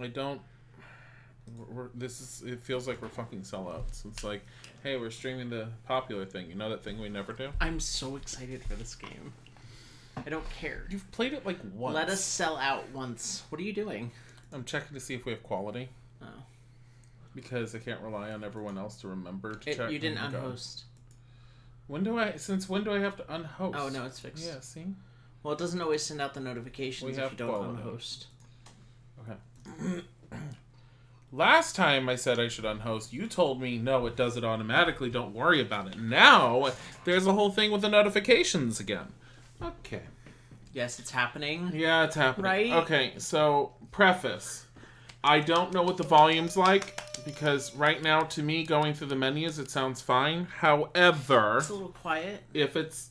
I don't. We're, this is. It feels like we're fucking sellouts. It's like, hey, we're streaming the popular thing. You know that thing we never do. I'm so excited for this game. I don't care. You've played it like once. Let us sell out once. What are you doing? I'm checking to see if we have quality Oh, because I can't rely on everyone else to remember to it, check. you didn't unhost. When do I? Since when do I have to unhost? Oh no, it's fixed. Yeah. See. Well, it doesn't always send out the notifications We if you don't quality. unhost. Last time I said I should unhost, you told me no, it does it automatically. Don't worry about it. Now there's a whole thing with the notifications again. Okay. Yes, it's happening. Yeah, it's happening. Right? Okay, so preface. I don't know what the volume's like because right now, to me, going through the menus, it sounds fine. However, It's a little quiet. if it's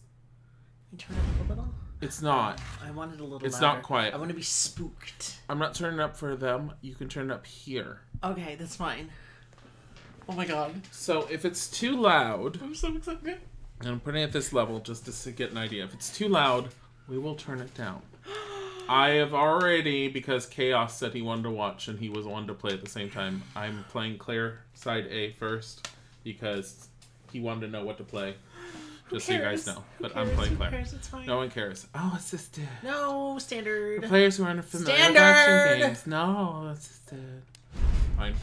Can you turn it up a little? It's not, I want it a little. It's not louder. quiet. I want to be spooked. I'm not turning up for them. You can turn it up here. Okay, that's fine. Oh my god, So if it's too loud, I'm so excited. and I'm putting it at this level just to get an idea. If it's too loud, we will turn it down. I have already, because Chaos said he wanted to watch and he was one to play at the same time, I'm playing Claire side A first because he wanted to know what to play. Just so you guys know. But I'm playing Who Claire. cares? It's fine. No one cares. Oh, assisted. No, The standard. players who are unfamiliar with Standard! action games. No, assisted. Fine.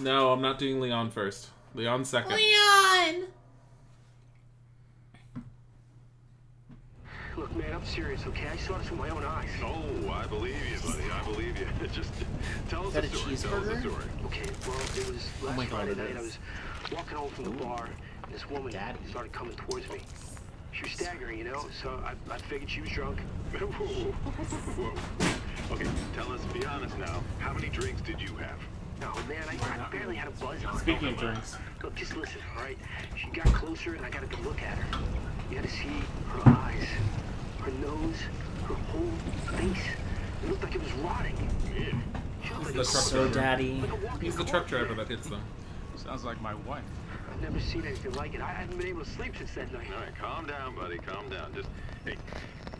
No, I'm not doing Leon first. Leon second. Leon. Look, man, I'm serious, okay? I saw this with my own eyes. Oh, I believe you, buddy. I believe you. Just tell us that the a story. Tell us the cheeseburger? story. Okay, well, it was last Oh my God, Friday night. I was walking home from the bar, and this woman Daddy. started coming towards me. She was staggering, you know, so I, I figured she was drunk. Whoa, whoa, whoa, whoa. Okay, tell us, be honest now. How many drinks did you have? No, man, I, I barely had a buzz on. Speaking of drinks. Look, just listen, all right? She got closer, and I got a good look at her. You had to see her eyes, her nose, her whole face. It looked like it was rotting. Yeah. She looked like The a truck So, driver. daddy. like a walking He's the truck driver that hits them. Sounds like my wife. I've never seen anything like it. I haven't been able to sleep since that night. All right, calm down, buddy. Calm down. Just, hey,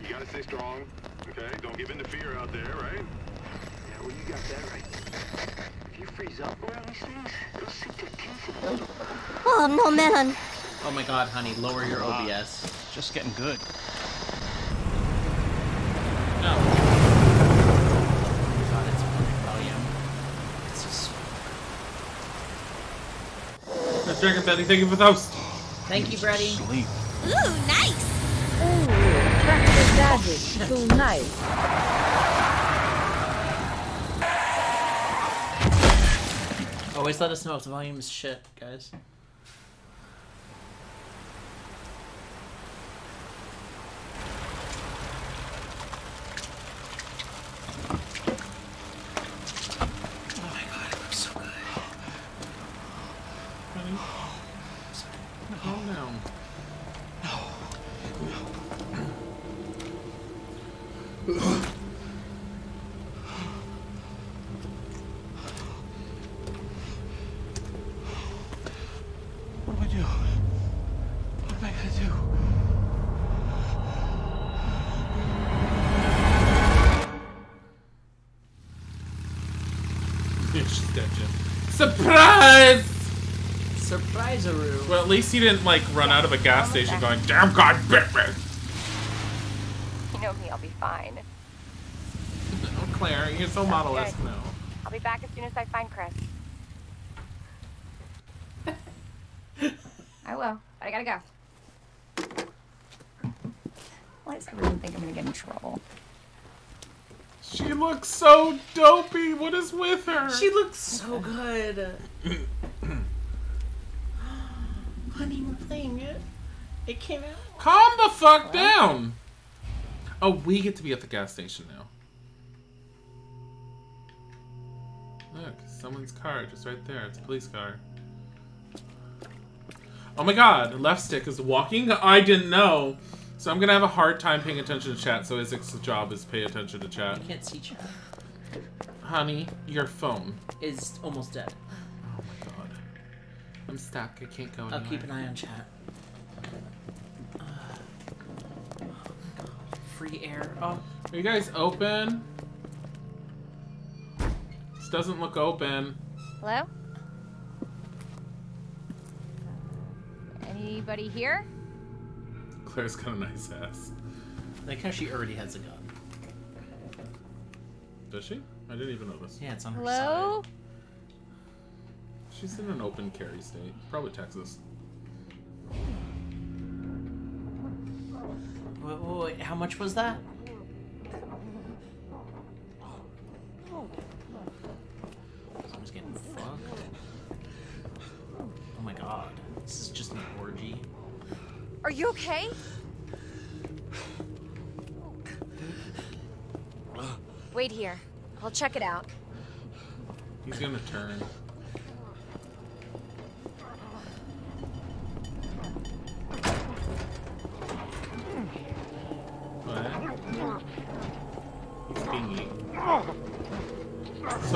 you gotta stay strong, okay? Don't give in to fear out there, right? Yeah, well, you got that right. If you freeze up around these things, it'll sink their teeth in. Oh, no, man. Oh my god, honey, lower your ah. OBS. Just getting good. No. Oh my god, it's perfect volume. It's just. That's Dragon Betty, thank you for those. Thank you, Brady. Sleep. Ooh, nice. Ooh, tractor daddy. Too nice. Always let us know if the volume is shit, guys. Well, at least he didn't like run out of a gas station going, "Damn God, bit me!" You know me, I'll be fine. Oh, Claire, you're so model-esque now. I'll be back as soon as I find Chris. I will, but I gotta go. Why does everyone think I'm gonna get in trouble? She looks so dopey. What is with her? She looks so good. Honey, we're playing it. It came out. Calm the fuck down. Oh, we get to be at the gas station now. Look, someone's car just right there. It's a police car. Oh my god, left stick is walking? I didn't know. So I'm gonna have a hard time paying attention to chat, so Isaac's job is pay attention to chat. I can't see chat. Honey, your phone. Is almost dead. My god. I'm stuck. I can't go I'll keep an eye on chat. Uh, oh my God. Free air. Oh, Are you guys open? This doesn't look open. Hello? Anybody here? Claire's got a nice ass. Like how she already has a gun. Does she? I didn't even notice. Yeah, it's on her Hello? She's in an open carry state. Probably Texas. Wait, wait, wait, how much was that? Someone's getting fucked. Oh my god. This is just an orgy. Are you okay? Wait here. I'll check it out. He's gonna turn.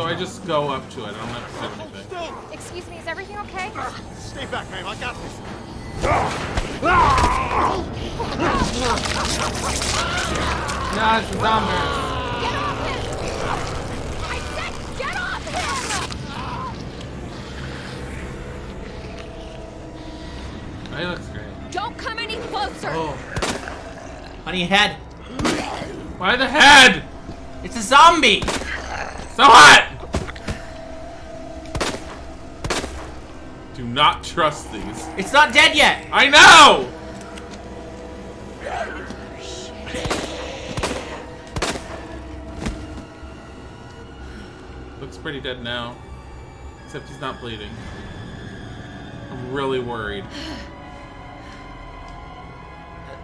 So I just go up to it. I don't have to do anything. Excuse me, is everything okay? Ah, stay back, ma'am. I got this. No, it's a zombie. Get off him! I said get off him! Oh, he looks great. Don't come any closer! Oh. Honey, head. Why the head? It's a zombie! So hot! Not trust these. It's not dead yet! I know! Looks pretty dead now. Except he's not bleeding. I'm really worried.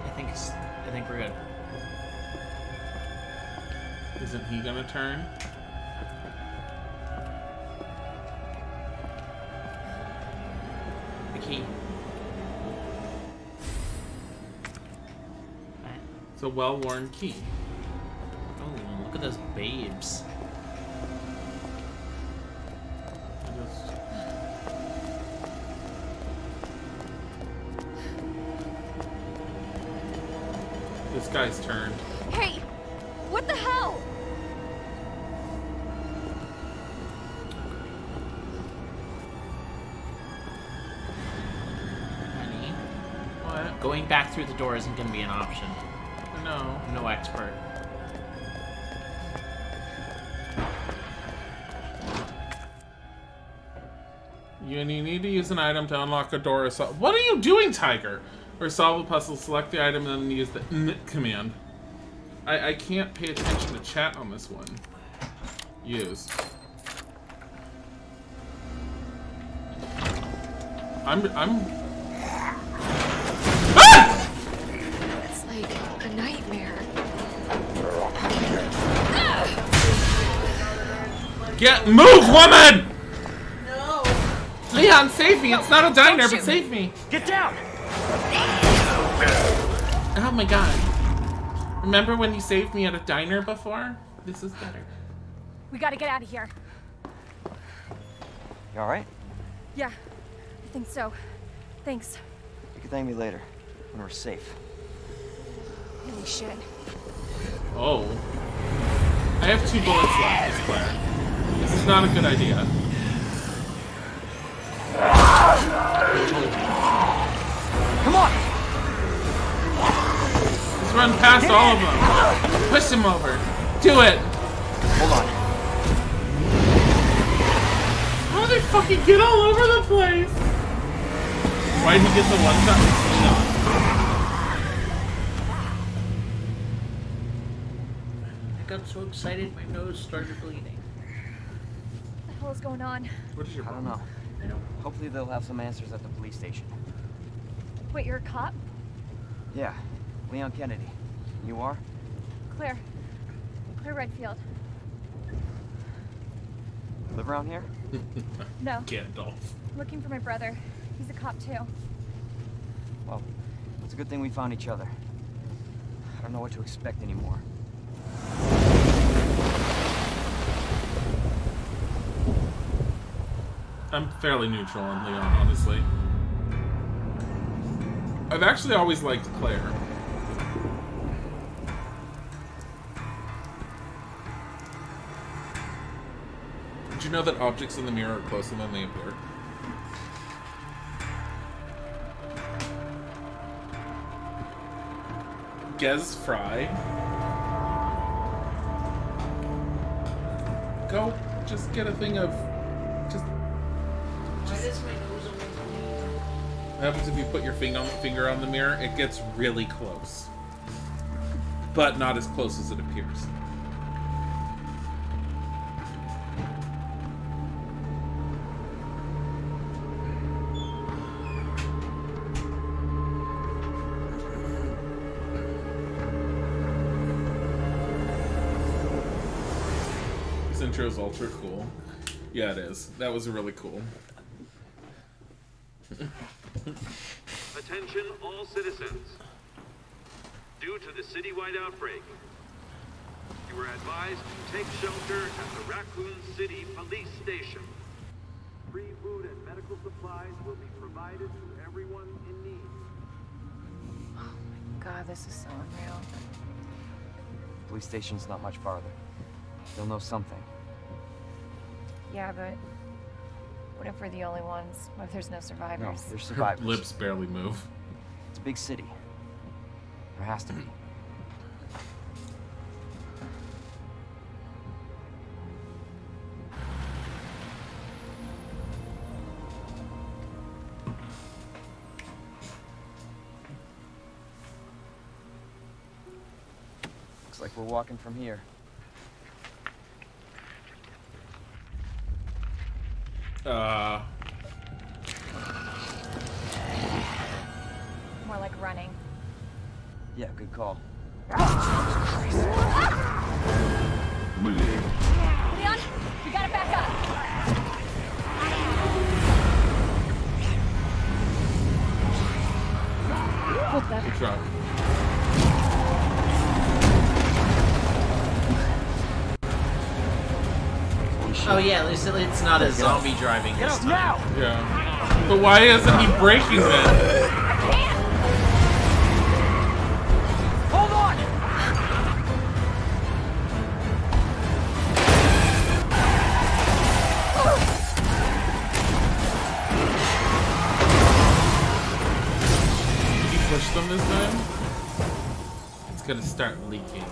I think I think we're good. Isn't he gonna turn? The key. It's a well-worn key. Oh, look at those babes. This guy's turned. Back through the door isn't going to be an option. No. No expert. You, need to use an item to unlock a door. Or sol- what are you doing, Tiger? Or solve a puzzle, select the item, and then use the N command. I, I can't pay attention to chat on this one. Use. I'm. I'm. Get move, woman! No. Leon, save me! It's not a diner, but save me! Get down! Oh my god. Remember when you saved me at a diner before? This is better. We gotta get out of here. You alright? Yeah, I think so. Thanks. You can thank me later, when we're safe. Holy shit. Oh. I have two bullets left, Miss Claire. This is not a good idea. Come on! Just run past all of them. Push him over. Do it. Hold on. How do they fucking get all over the place? Why'd he get the one shot? I got so excited my nose started bleeding. What the hell is going on? What is your I don't know. I know. Hopefully they'll have some answers at the police station. Wait, you're a cop? Yeah, Leon Kennedy. You are? Claire. Claire Redfield. Live around here? No, Gandalf. looking for my brother. He's a cop too. Well, it's a good thing we found each other. I don't know what to expect anymore. I'm fairly neutral on Leon, honestly. I've actually always liked Claire. Did you know that objects in the mirror are closer than they appear? Gez Fry. Go, just get a thing of. What happens if you put your finger on, finger on the mirror? It gets really close. But not as close as it appears. This intro is ultra cool. Yeah, it is. That was really cool. Attention all citizens. Due to the citywide outbreak, you are advised to take shelter at the Raccoon City Police Station. Free food and medical supplies will be provided to everyone in need. Oh my god, this is so unreal. Police station's not much farther. They'll know something. Yeah, but what if we're the only ones? What if there's no No, survivors? there's Her lips barely move. It's a big city. There has to be. Looks like we're walking from here. Uh, More like running. Yeah, good call. Leon, we gotta back up. What the? good truck. Oh yeah, at least it's not a zombie driving Get this up time. now! Yeah. But why isn't he breaking it? Hold on! Did he push them this time? It's gonna start leaking.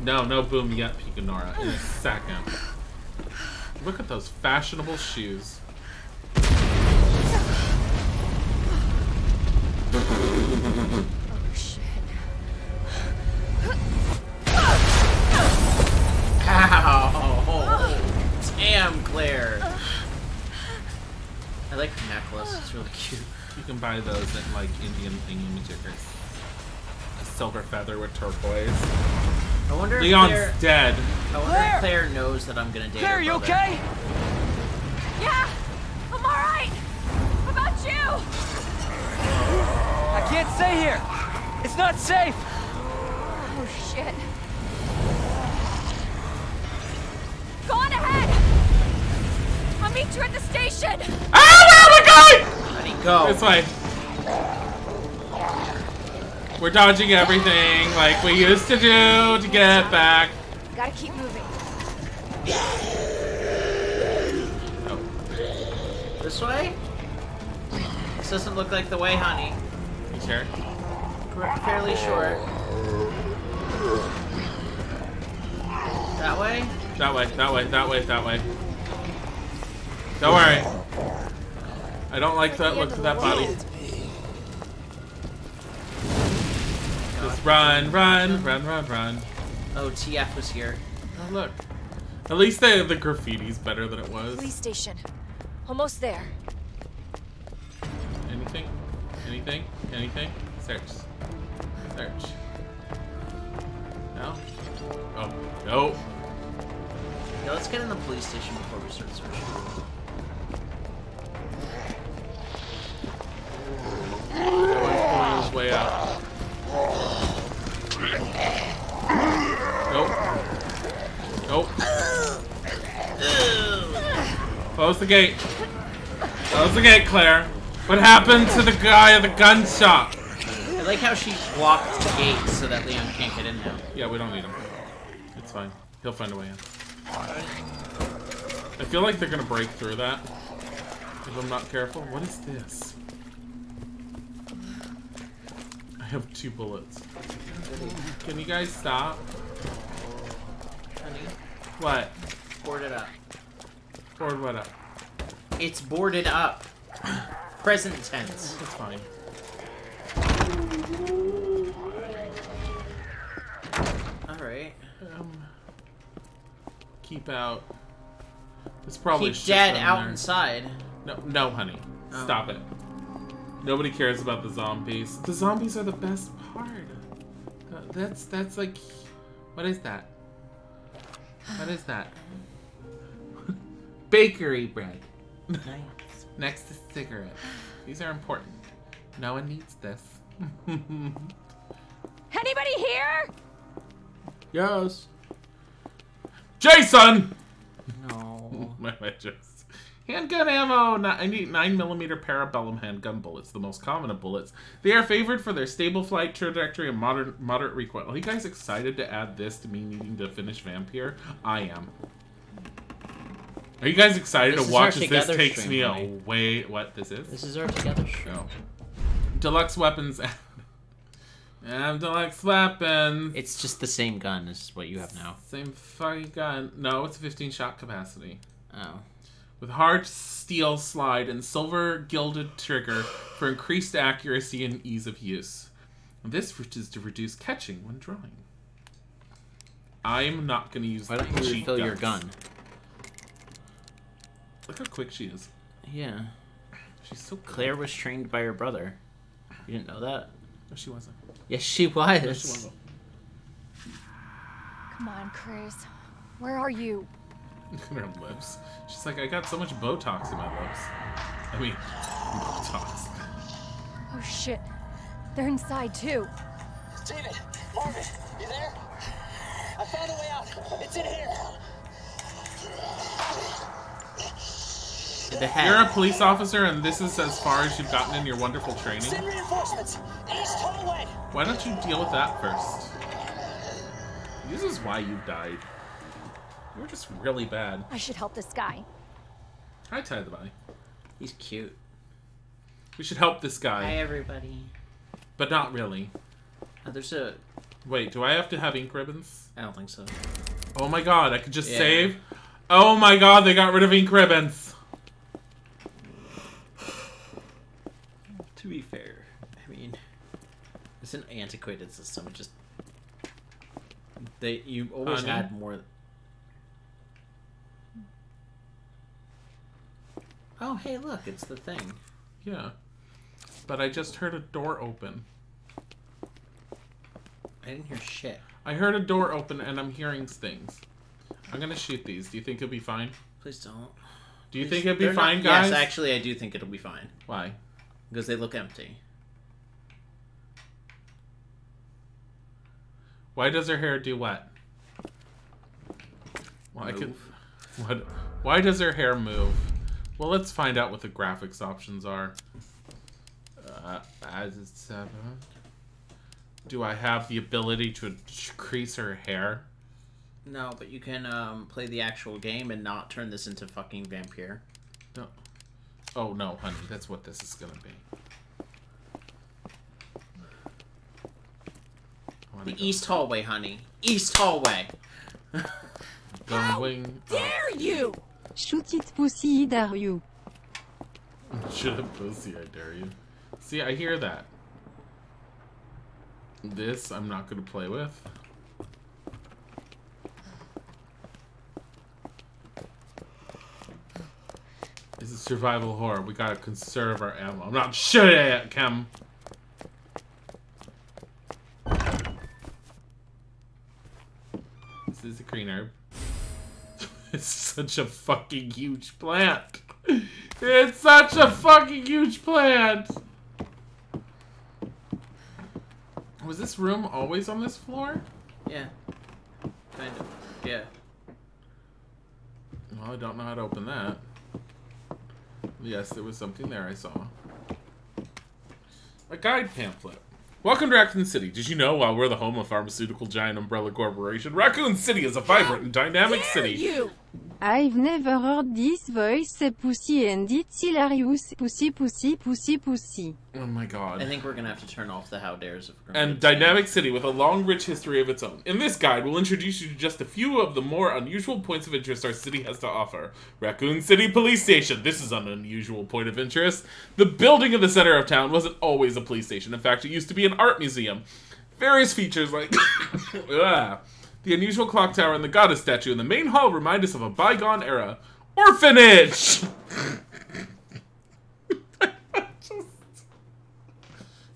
No, no boom yet, Picanora. In a second. Look at those fashionable shoes. Oh shit. Ow! Damn, Claire. I like her necklace. It's really cute. You can buy those at like Indian thingy-majiggers. A silver feather with turquoise. I wonder if Leon's Claire. dead. I wonder Claire! if Claire knows that I'm gonna date Claire, her you okay? Yeah, I'm all right. How about you? I can't stay here. It's not safe. Oh shit. Go on ahead. I'll meet you at the station. Ah, where am I How'd he go? This way. We're dodging everything like we used to do to get back. Gotta keep moving. Oh, This way? This doesn't look like the way, honey. you sure? We're fairly short. That way? That way, that way, that way, that way. Don't worry. I don't like that look of that body. Just run, run, run, run, run. Oh, TF was here. Oh, look. At least the, the graffiti's better than it was. Police station. Almost there. Anything? Anything? Anything? Search. Search. No? Oh, no. Yeah, let's get in the police station before we start searching. Pulling his way out. Nope. Nope. Close the gate. Close the gate, Claire. What happened to the guy at the gun shop? I like how she blocked the gate so that Leon can't get in now. Yeah, we don't need him. It's fine. He'll find a way in. I feel like they're gonna break through that if I'm not careful. What is this? I have two bullets. Can you guys stop? Honey, What? board it up. Board what up? It's boarded up. Present tense. It's fine. Alright. Um, keep out. It's probably Keep down out there. inside. No, no, honey. Oh. Stop it. Nobody cares about the zombies. The zombies are the best part. Uh, that's that's like, what is that? What is that? Bakery bread Nice. next to cigarettes. These are important. No one needs this. Anybody here? yes. Jason. No. My just handgun ammo. ni- I need nine millimeter parabellum handgun bullets, the most common of bullets. They are favored for their stable flight trajectory and modern moderate recoil. Are you guys excited to add this to me needing to finish Vampire? I am. Are you guys excited This to watch as this takes me honey. away? What this is? This is our together oh. show. No. Deluxe weapons. Have deluxe weapons. It's just the same gun as what you have now. Same fucking gun. No, it's a 15 shot capacity. Oh. With hard steel slide and silver gilded trigger for increased accuracy and ease of use. This is to reduce catching when drawing. I'm not going to use Why don't you cheat refill your gun? Look how quick she is. Yeah. She's so quick. Claire was trained by her brother. You didn't know that? No, she wasn't. Yes, she was. No, she wasn't. Come on, Chris. Where are you? Look at her lips. She's like, I got so much Botox in my lips. I mean, Botox. Oh shit. They're inside too. David, Marvin, you there? I found a way out. It's in here. The head. You're a police officer, and this is as far as you've gotten in your wonderful training. Send reinforcements. East hallway. Why don't you deal with that first? This is why you died. You were just really bad. I should help this guy. Hi, Ty the Body. He's cute. We should help this guy. Hi, everybody. but not really. Oh, there's a. Wait, do I have to have ink ribbons? I don't think so. Oh my god, I could just Yeah. save. Oh my god, they got rid of ink ribbons. To be fair, I mean, it's an antiquated system. It just they you always Honey? had more. Oh, hey, look, it's the thing. Yeah. But I just heard a door open. I didn't hear shit. I heard a door open and I'm hearing things. I'm gonna shoot these. Do you think it'll be fine? Please don't. Do you Please- think it'll be they're not- fine, guys? Yes, actually, I do think it'll be fine Why? because they look empty. Why does her hair do what? Well, I could. What? Why does her hair move? Well, let's find out what the graphics options are. Uh, as it's uh, do I have the ability to decrease her hair? No, but you can um, play the actual game and not turn this into fucking vampire. No. Oh no, honey, that's what this is gonna be. The east hallway, honey. East hallway. going Dare you! Shoot it, pussy, I dare you. Should have pussy, I dare you. See, I hear that. This I'm not gonna play with. This is survival horror. We gotta conserve our ammo. I'm not shooting it, Chem. This is a green herb. it's such a fucking huge plant. It's such a fucking huge plant. Was this room always on this floor? Yeah. Kind of. Yeah. Well, I don't know how to open that. Yes, there was something there I saw. A guide pamphlet. Welcome to Raccoon City. Did you know while we're the home of pharmaceutical giant Umbrella Corporation, Raccoon City is a vibrant and dynamic city. you! I've never heard this voice pussy and it's hilarious. Pussy, pussy, pussy, pussy. Oh my god. I think we're gonna have to turn off the how dares of and Dynamic City with a long, rich history of its own. In this guide, we'll introduce you to just a few of the more unusual points of interest our city has to offer. Raccoon City Police Station. This is an unusual point of interest. The building in the center of town wasn't always a police station. In fact, it used to be an art museum. Various features like Ah. The unusual clock tower and the goddess statue in the main hall remind us of a bygone era. Orphanage!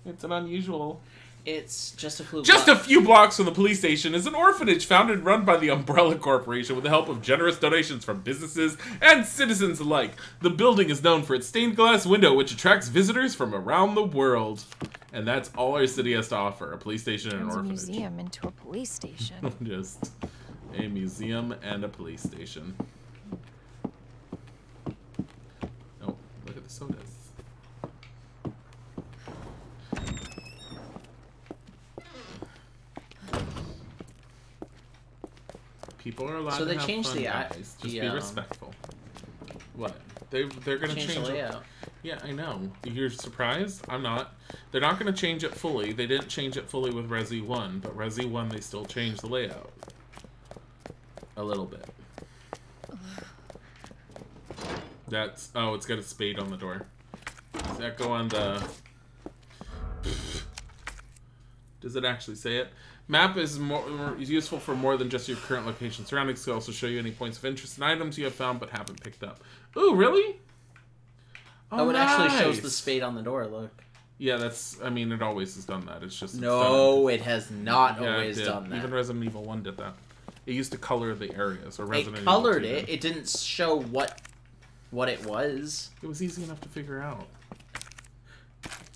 it's an unusual It's just a flu. just a few blocks from the police station is an orphanage founded and run by the Umbrella Corporation with the help of generous donations from businesses and citizens alike. The building is known for its stained glass window, which attracts visitors from around the world. And that's all our city has to offer a police station and an Turns a orphanage. museum into a police station. Just a museum and a police station. Oh, look at the sodas. People are allowed So they changed fun, the, guys. Just the, be um, respectful. What? They they're gonna Change change, the it. layout. Yeah, I know. You're surprised? I'm not. They're not gonna change it fully. They didn't change it fully with Resi One, but Resi One they still changed the layout a little bit. That's oh, it's got a spade on the door. Does that go on the? Does it actually say it? Map is more is useful for more than just your current location. Surroundings can also show you any points of interest and items you have found but haven't picked up. Ooh, really? Oh, it actually shows the spade on the door. Look. Yeah, that's. I mean, it always has done that. It's just it's No, it has not. Yeah, always done that. Even Resident Evil One did that. It used to color the areas, or Resident it Evil colored 2 it. did. It didn't show what what it was. It was easy enough to figure out.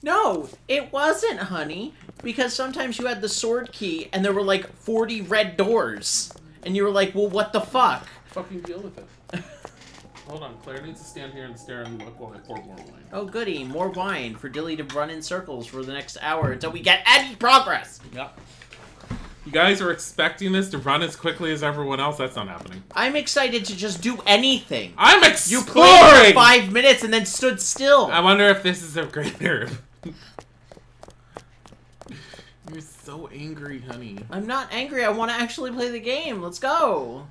No, it wasn't, honey. Because sometimes you had the sword key and there were like 40 red doors. And you were like, well, what the fuck? Fucking deal with it. Hold on, Claire needs to stand here and stare and look while I pour more wine. Oh, goody. More wine for Dilly to run in circles for the next hour until we get any progress. Yep. You guys are expecting this to run as quickly as everyone else? That's not happening. I'm excited to just do anything. I'm exploring! You played for five minutes and then stood still. I wonder if this is a great herb. You're so angry, honey. I'm not angry. I want to actually play the game. Let's go.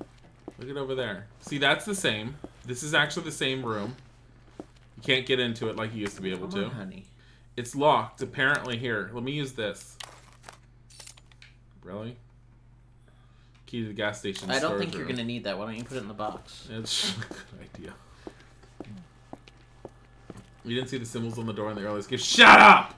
Look at over there. See, that's the same. This is actually the same room. You can't get into it like you used to be able Come to. on, honey. It's locked, apparently. Here, let me use this. Really? Key to the gas station. I don't think you're room. gonna need that. Why don't you put it in the box? It's a good idea. You didn't see the symbols on the door in the earliest game. Shut up!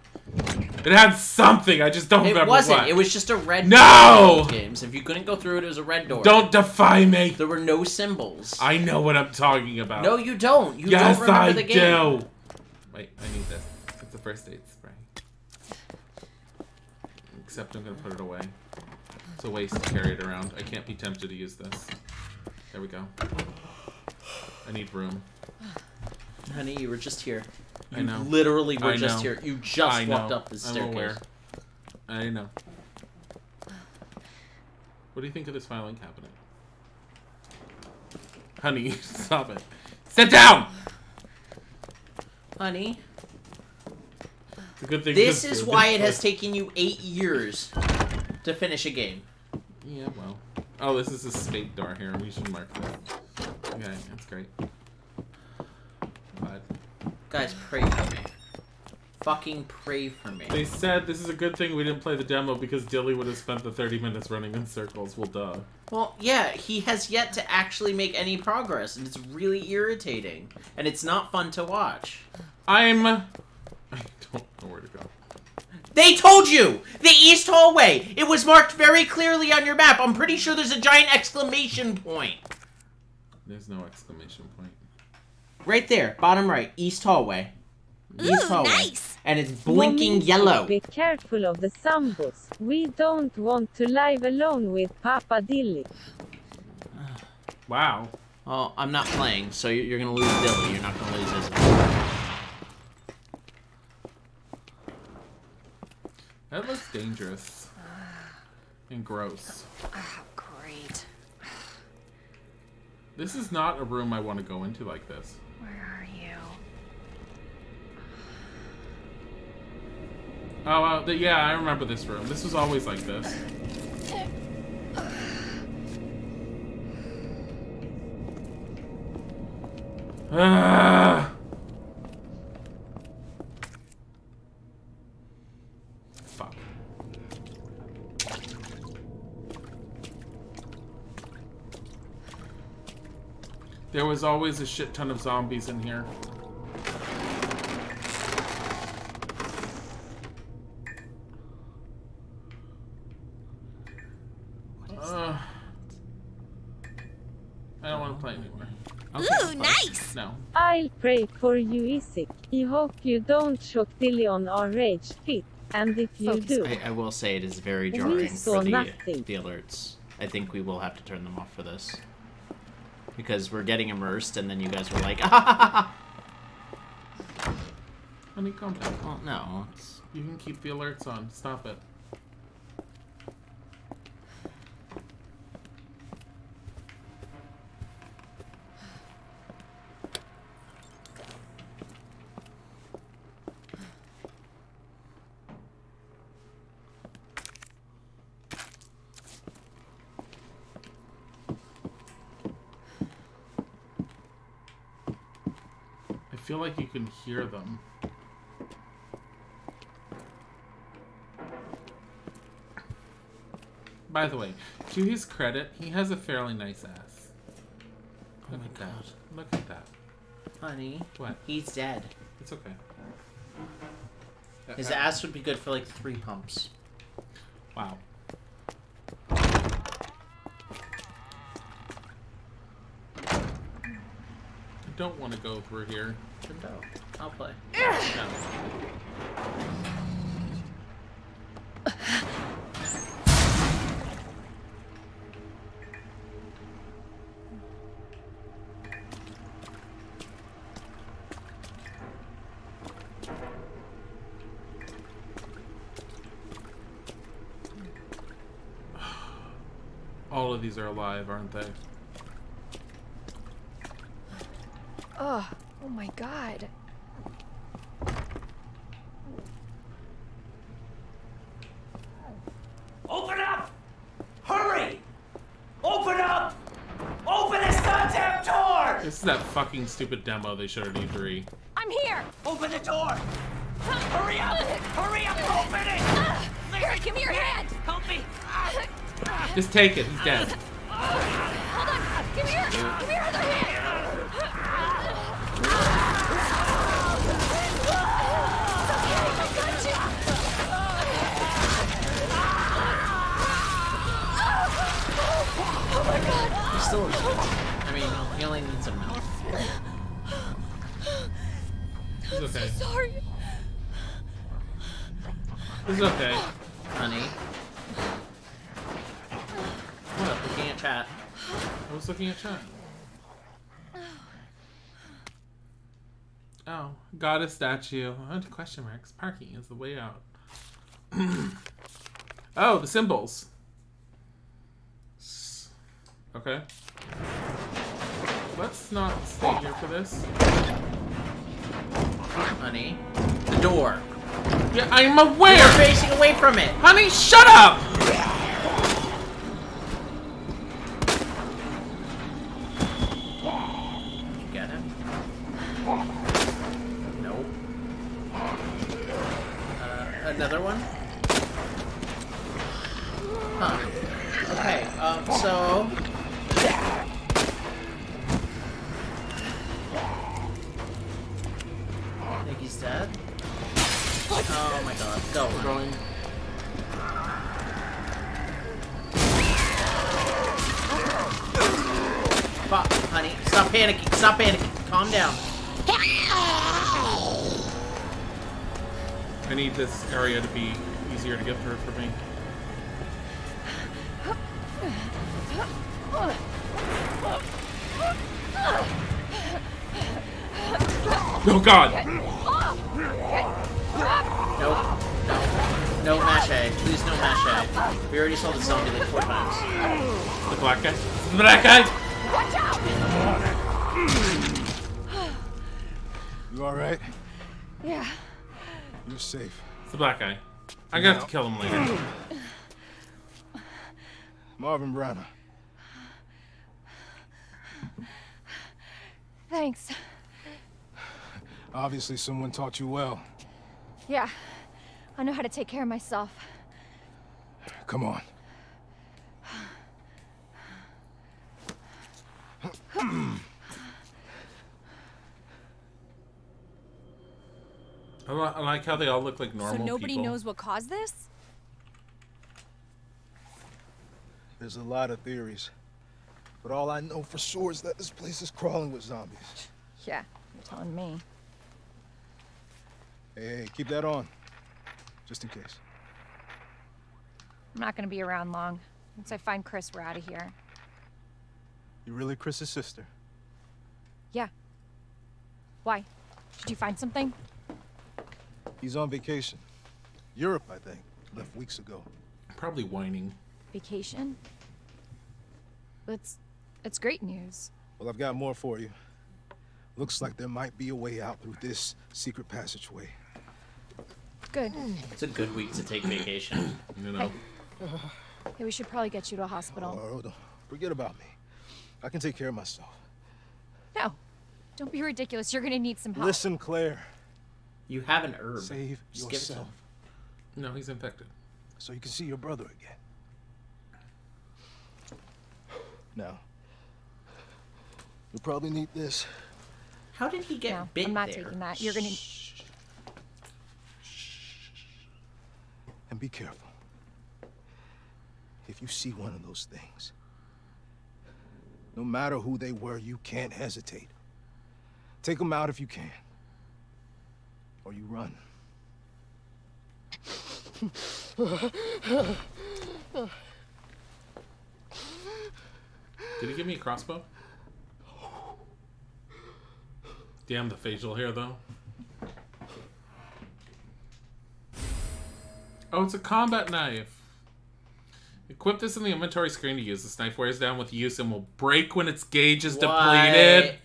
It had something. I just don't remember It remember wasn't. what. It was just a red No! door games. If you couldn't go through it, it was a red door. Don't defy me. There were no symbols. I know what I'm talking about. No, you don't. You yes, don't remember I the game. do. Wait, I need this. It's a first aid spray. Except I'm gonna put it away. It's a waste to carry it around. I can't be tempted to use this. There we go. I need room. Honey, you were just here. You I know. literally were I just know. here. You just I walked know. up the I'm staircase. aware. I know. What do you think of this filing cabinet? Honey, stop it. Sit down! Honey, It's a good thing this this is is why it has taken you eight years to finish a game. Yeah, well. Oh, this is a spade door here. We should mark that. Okay, that's great. Glad. Guys, pray for me. Fucking pray for me. They said this is a good thing we didn't play the demo because Dilly would have spent the 30 minutes running in circles. Well, duh. Well, yeah, he has yet to actually make any progress, and it's really irritating. And it's not fun to watch. I'm. I don't know where to go. They told you! The East Hallway! It was marked very clearly on your map. I'm pretty sure there's a giant exclamation point. There's no exclamation point. Right there, bottom right, East Hallway. East Ooh, Hallway. nice. And it's blinking Mommy, yellow. Be careful of the Sambos. We don't want to live alone with Papa Dilly. Wow. Oh, I'm not playing, so you're you're gonna lose Dilly. You're not gonna lose Isabel. That looks dangerous. And gross. Oh, great. This is not a room I want to go into like this. Where are you? Oh, uh, the, yeah, I remember this room. This was always like this. Ah! There was always a shit ton of zombies in here. Uh, I don't want to play anymore. Ooh, nice! No. I'll pray for you, Isaac. I hope you don't shock Dillion or rage fit. And if you do, I, I will say it is very jarring for the, nothing. the alerts. I think we will have to turn them off for this. Because we're getting immersed and then you guys were like, ah! Honey, calm down. Well, no. It's, You can keep the alerts on. Stop it. I feel like you can hear them. By the way, to his credit, he has a fairly nice ass. oh Look my at god. that. Look at that. Honey, What? he's dead. It's okay. His Uh, ass would be good for like three pumps. Wow. I don't want to go through here. Then go. I'll play. No. All of these are alive, aren't they? Ugh. Oh my god. Open up! Hurry! Open up! Open this goddamn door! This is that fucking stupid demo they showed at E E3. I'm here! Open the door! Hurry up! Hurry up! Uh, open it! Uh, here, give me your hand! Help me! Uh, Just take it, he's dead. Hold on! Give me your, give me your other hand! Still I mean, he only needs a mouth. He's okay. Sorry. He's okay. Honey, What? looking at chat. I was looking at chat. Oh, got a statue. Oh, question marks. Parking is the way out. oh, the symbols. Okay. Let's not stay here for this. Honey, the door. Yeah, I'm You're aware! facing away from it. Honey, shut up! God! Nope. No. No mache. Please no mache. We already saw the zombie like four times. The black guy? The black guy! Watch out! You all right? Yeah. You're safe. It's the black guy. I got to kill him later. Marvin Branagh. Thanks. Obviously, someone taught you well. Yeah. I know how to take care of myself. Come on. I, like how they all look like normal So nobody people. knows what caused this? There's a lot of theories. But all I know for sure is that this place is crawling with zombies. Yeah, you're telling me. Hey, hey, keep that on. Just in case. I'm not gonna be around long. Once I find Chris, we're out of here. You really Chris's sister? Yeah. Why? Did you find something? He's on vacation. Europe, I think. Left weeks ago. Probably whining. Vacation? That's it's great news. Well, I've got more for you. Looks like there might be a way out through this secret passageway. Good. It's a good week to take vacation. You know. Hey, we should probably get you to a hospital. Oh, don't forget about me. I can take care of myself. No. Don't be ridiculous. You're gonna need some help. Listen, Claire. You have an herb. Save Just give it to yourself. No, he's infected. So you can see your brother again. Now, you'll probably need this. How did he get No, bit I'm not there? taking that. You're gonna And be careful. If you see one of those things, no matter who they were, you can't hesitate. Take them out if you can. Or you run. Did he give me a crossbow? Damn the facial hair, though. Oh, it's a combat knife. Equip this in the inventory screen to use. This knife wears down with use and will break when its gauge is depleted.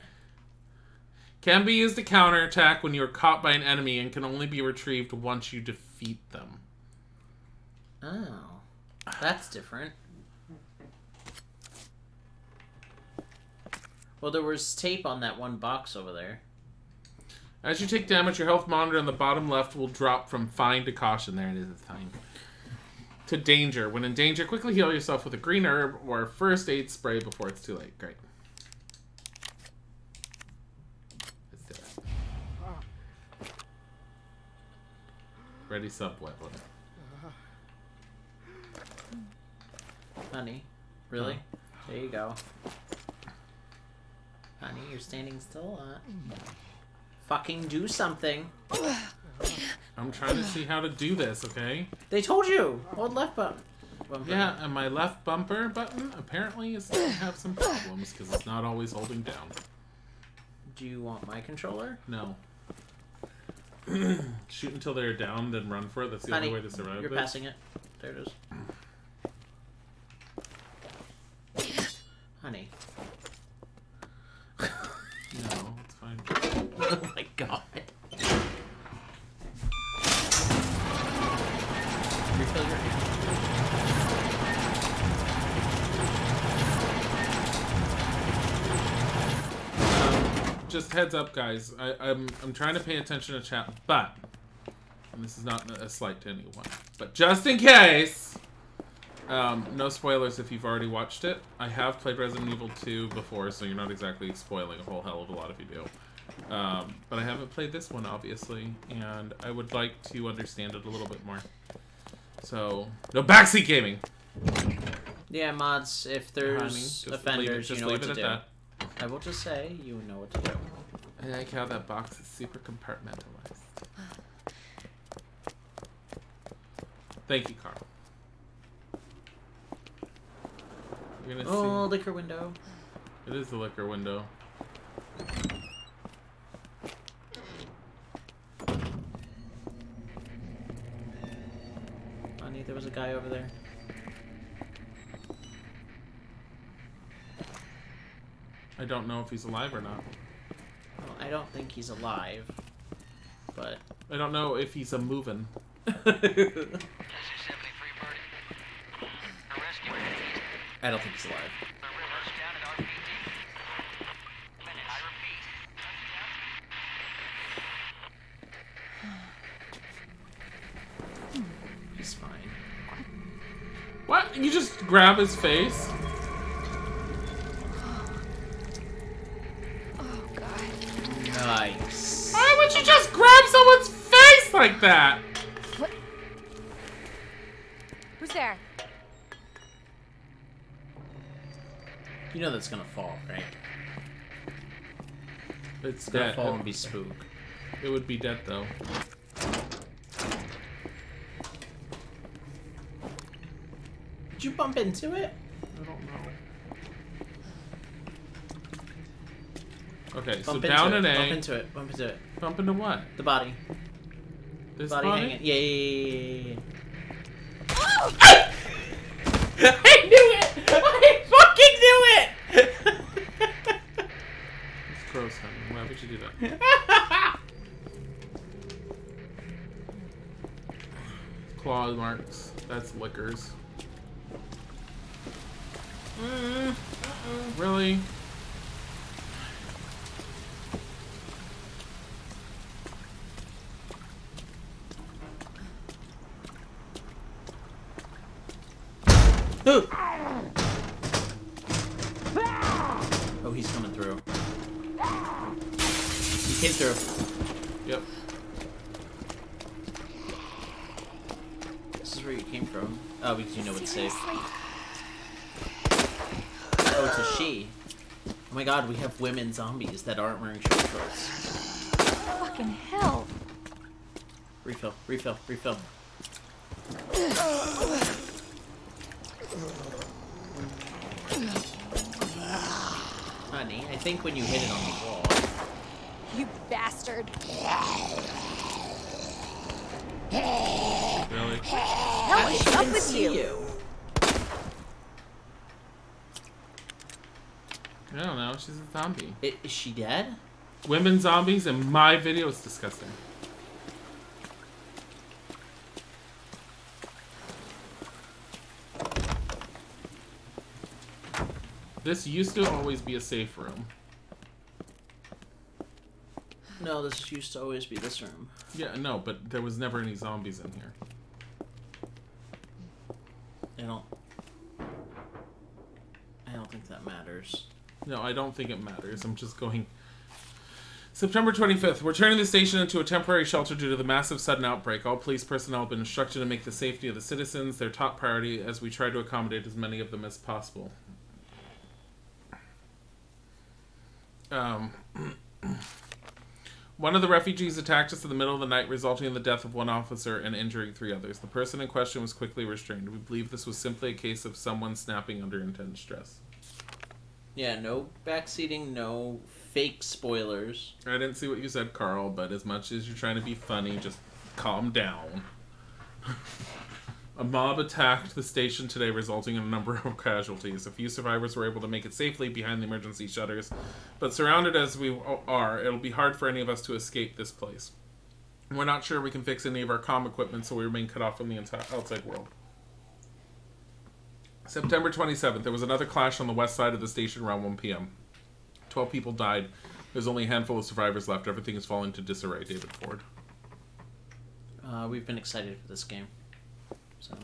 Can be used to counterattack when you are caught by an enemy and can only be retrieved once you defeat them. Oh, that's different. Well, there was tape on that one box over there. As you take damage, your health monitor on the bottom left will drop from fine to caution. There it is, it's fine. To danger. When in danger, quickly heal yourself with a green herb or first aid spray before it's too late. Great. Let's do it. Ready sub weapon. Honey, really? There you go. Honey, you're standing still. a Uh, fucking do something. I'm trying to see how to do this, okay? They told you. Hold left button. bumper. Yeah, and my left bumper button apparently is going to have some problems because it's not always holding down. Do you want my controller? No. Shoot until they're down, then run for it. That's the Honey, only way to survive you're this. passing it. There it is. Honey. No, it's fine. oh my god. Refill. Just heads up, guys. I, I'm I'm trying to pay attention to chat, but and this is not a slight to anyone, but just in case, um, no spoilers if you've already watched it. I have played Resident Evil 2 before, so you're not exactly spoiling a whole hell of a lot if you do. Um, but I haven't played this one, obviously, and I would like to understand it a little bit more. So, no backseat gaming. Yeah, mods, if there's leave it- offenders, just you know leave what it to at do. that. I will just say, you know what to do. I like how that box is super compartmentalized. Thank you, Carl. Oh, see. Licker window. It is the Licker window. There was a guy over there. I don't know if he's alive or not. Well, I don't think he's alive, but I don't know if he's a moving. I don't think he's alive. He's fine. What? You just grab his face? Oh god. Nice. Why would you just grab someone's face like that? What? Who's there? You know that's gonna fall, right? It's It's gonna dead. fall and be spook. It would be dead though. You bump into it? I don't know. Okay, so Bump down into an it. A. Bump into it. Bump into it. Bump into what? The body. This body, body? hanging. Yeah, yeah, yeah, yeah, I knew it! I fucking knew it! It's gross, honey. Why would you do that? Claw marks. That's Lickers. Mm, Really? Ooh. Oh, he's coming through. He came through. Yep. This is where you came from. Oh, because you know it's safe. Oh, it's a she. Oh my god, we have women zombies that aren't wearing short shorts. Fucking hell. Refill, refill, refill. Honey, I think when you hit it on the wall. You bastard. Really? Hell is up with you? I She's a zombie. I- Is she dead? Women zombies in my video is disgusting. This used to always be a safe room. No, this used to always be this room. Yeah, no, but there was never any zombies in here. I don't. I don't think that matters. No, I don't think it matters. I'm just going. September 25th. We're turning the station into a temporary shelter due to the massive sudden outbreak. All police personnel have been instructed to make the safety of the citizens their top priority as we try to accommodate as many of them as possible. Um, one of the refugees attacked us in the middle of the night, resulting in the death of one officer and injuring three others. The person in question was quickly restrained. We believe this was simply a case of someone snapping under intense stress. Yeah, no backseating, no fake spoilers. I didn't see what you said, Carl, but as much as you're trying to be funny, just calm down. a mob attacked the station today, resulting in a number of casualties. A few survivors were able to make it safely behind the emergency shutters, but surrounded as we are, it'll be hard for any of us to escape this place. We're not sure we can fix any of our comm equipment, so we remain cut off from the entire outside world. September 27th, there was another clash on the west side of the station around 1 p.m. 12 people died. There's only a handful of survivors left. Everything is falling to disarray, David Ford. Uh, we've been excited for this game. So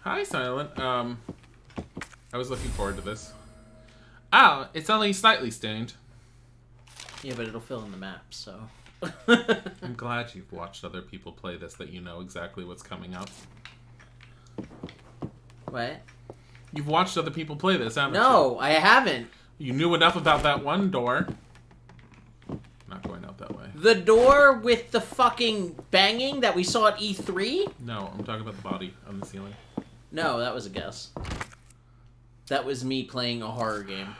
Hi, Silent. Um, I was looking forward to this. Oh, it's only slightly stained. yeah, but it'll fill in the map. So I'm glad you've watched other people play this that you know exactly what's coming up. What? You've watched other people play this, haven't you? No, I haven't. You knew enough about that one door. Not going out that way. The door with the fucking banging that we saw at E3? No, I'm talking about the body on the ceiling. No, that was a guess. That was me playing a horror game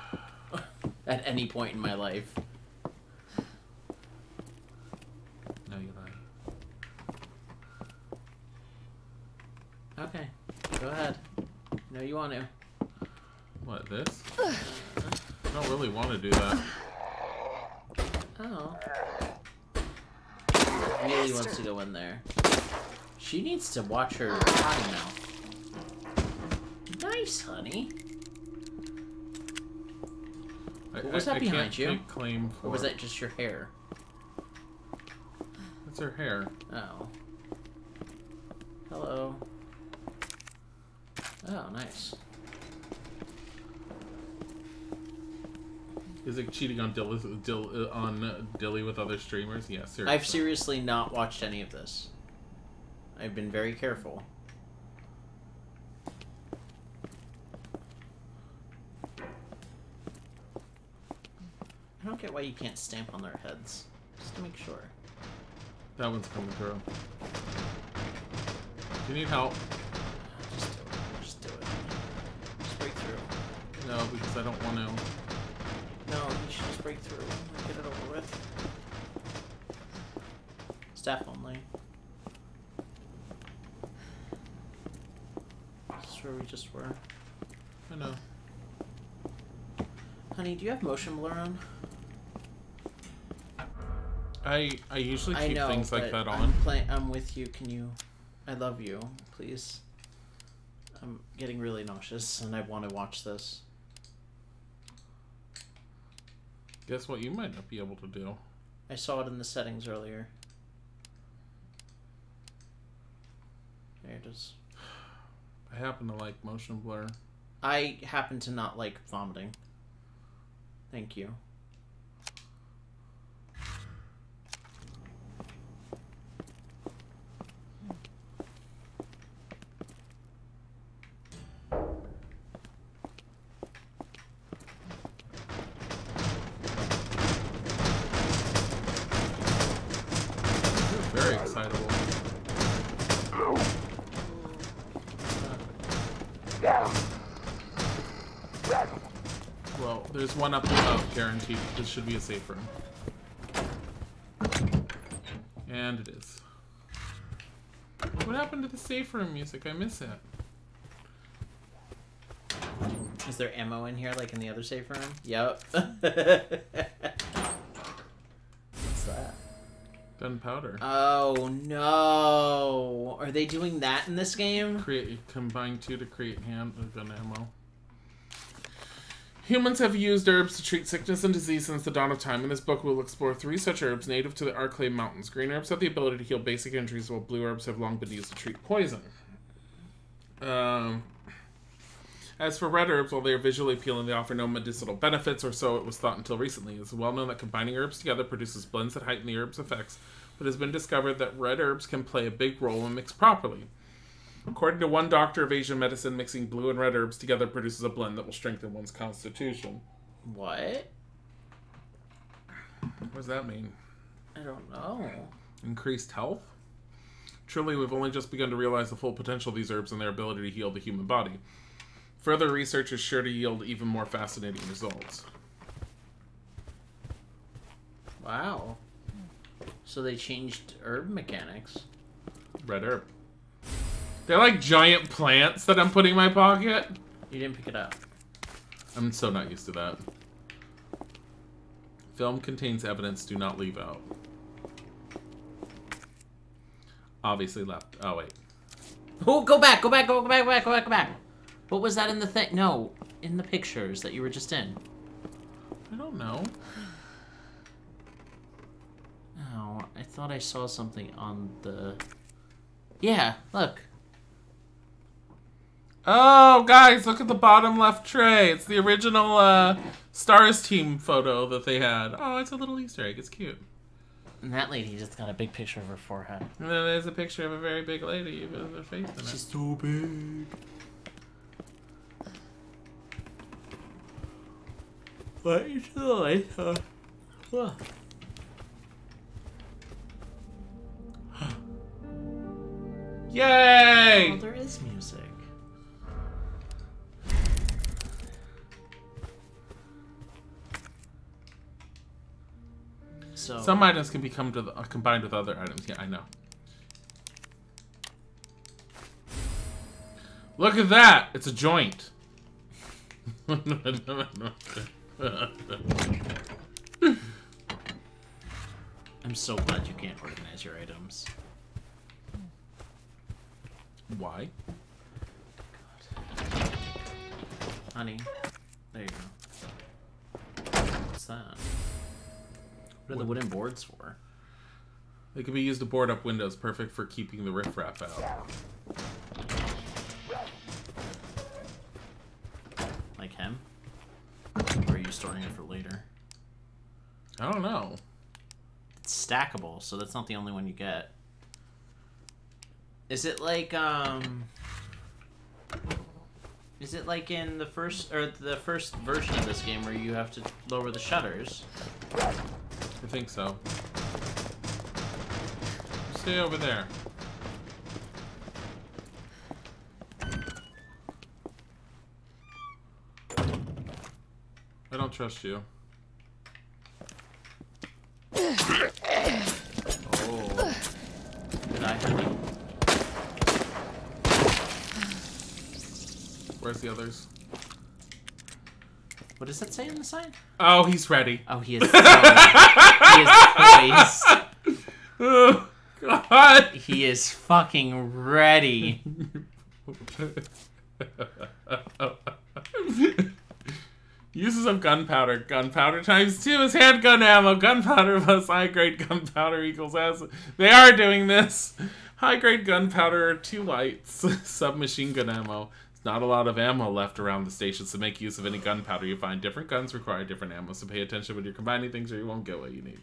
at any point in my life. No, you lied. Okay, go ahead. No, you want to. What, this? I don't really want to do that. Oh. Really wants to go in there. She needs to watch her potty mouth. Nice, honey. I, What was I- that I behind you? claim for Or was that just your hair? That's her hair. Oh. Hello. Oh, nice. Is it cheating on Dilly, Dill, uh, on uh, Dilly with other streamers? Yes, seriously. I've seriously not watched any of this. I've been very careful. I don't get why you can't stamp on their heads. Just to make sure. That one's coming through. Do you need help? No, because I don't want to. No, you should just break through and get it over with. Staff only. This is where we just were. I know. Honey, do you have motion blur on? I I usually I keep know, things like but that I'm on. play- I'm with you. Can you? I love you. Please. I'm getting really nauseous, and I want to watch this. Guess what? You might not be able to do. I saw it in the settings earlier. There it is. I happen to like motion blur. I happen to not like vomiting. Thank you. Guaranteed. This should be a safe room. And it is. What happened to the safe room music? I miss it. Is there ammo in here like in the other safe room? Yep. What's that? Gunpowder. Oh no! Are they doing that in this game? Create combine two to create hand uh, gun ammo. Humans have used herbs to treat sickness and disease since the dawn of time. In this book, we'll explore three such herbs native to the Arklay Mountains. Green herbs have the ability to heal basic injuries, while blue herbs have long been used to treat poison. Um, as for red herbs, while they are visually appealing, they offer no medicinal benefits, or so it was thought until recently. It is well known that combining herbs together produces blends that heighten the herb's effects, but it has been discovered that red herbs can play a big role when mixed properly. According to one doctor of Asian medicine, mixing blue and red herbs together produces a blend that will strengthen one's constitution. What? What does that mean? I don't know. Increased health? Truly, we've only just begun to realize the full potential of these herbs and their ability to heal the human body. Further research is sure to yield even more fascinating results. Wow. So they changed herb mechanics. Red herb. They're like giant plants that I'm putting in my pocket. You didn't pick it up. I'm so not used to that. Film contains evidence do not leave out. Obviously left. Oh, wait. Oh, go back, go back, go back, go back, go back, go back. What was that in the thing? No, in the pictures that you were just in. I don't know. Oh, I thought I saw something on the. Yeah, look. Oh, guys, look at the bottom left tray. It's the original uh, Stars team photo that they had. Oh, it's a little Easter egg. It's cute. And that lady just got a big picture of her forehead. And then there's a picture of a very big lady with her face in it. She's so big. What is the light? Yay! Oh, there is music. So Some items can become to the, uh, combined with other items. Yeah, I know. Look at that! It's a joint. I'm so glad you can't organize your items. Why? Honey, there you go. What's that? What are the wooden boards for? They can be used to board up windows, perfect for keeping the riffraff out. Like him? Or are you storing it for later? I don't know. It's stackable, so that's not the only one you get. Is it like um Is it like in the first or the first version of this game where you have to lower the shutters? I think so. Stay over there. I don't trust you. Oh. Did I honey? Where's the others? What does that say on the sign? Oh, he's ready. Oh, he is. So, he is poised. Oh, God. He is fucking ready. Uses of gunpowder. Gunpowder times two is handgun ammo. Gunpowder plus high grade gunpowder equals acid. They are doing this. High grade gunpowder, two lights. Submachine gun ammo. Not a lot of ammo left around the station, so make use of any gunpowder you find. Different guns require different ammo, so pay attention when you're combining things or you won't get what you need.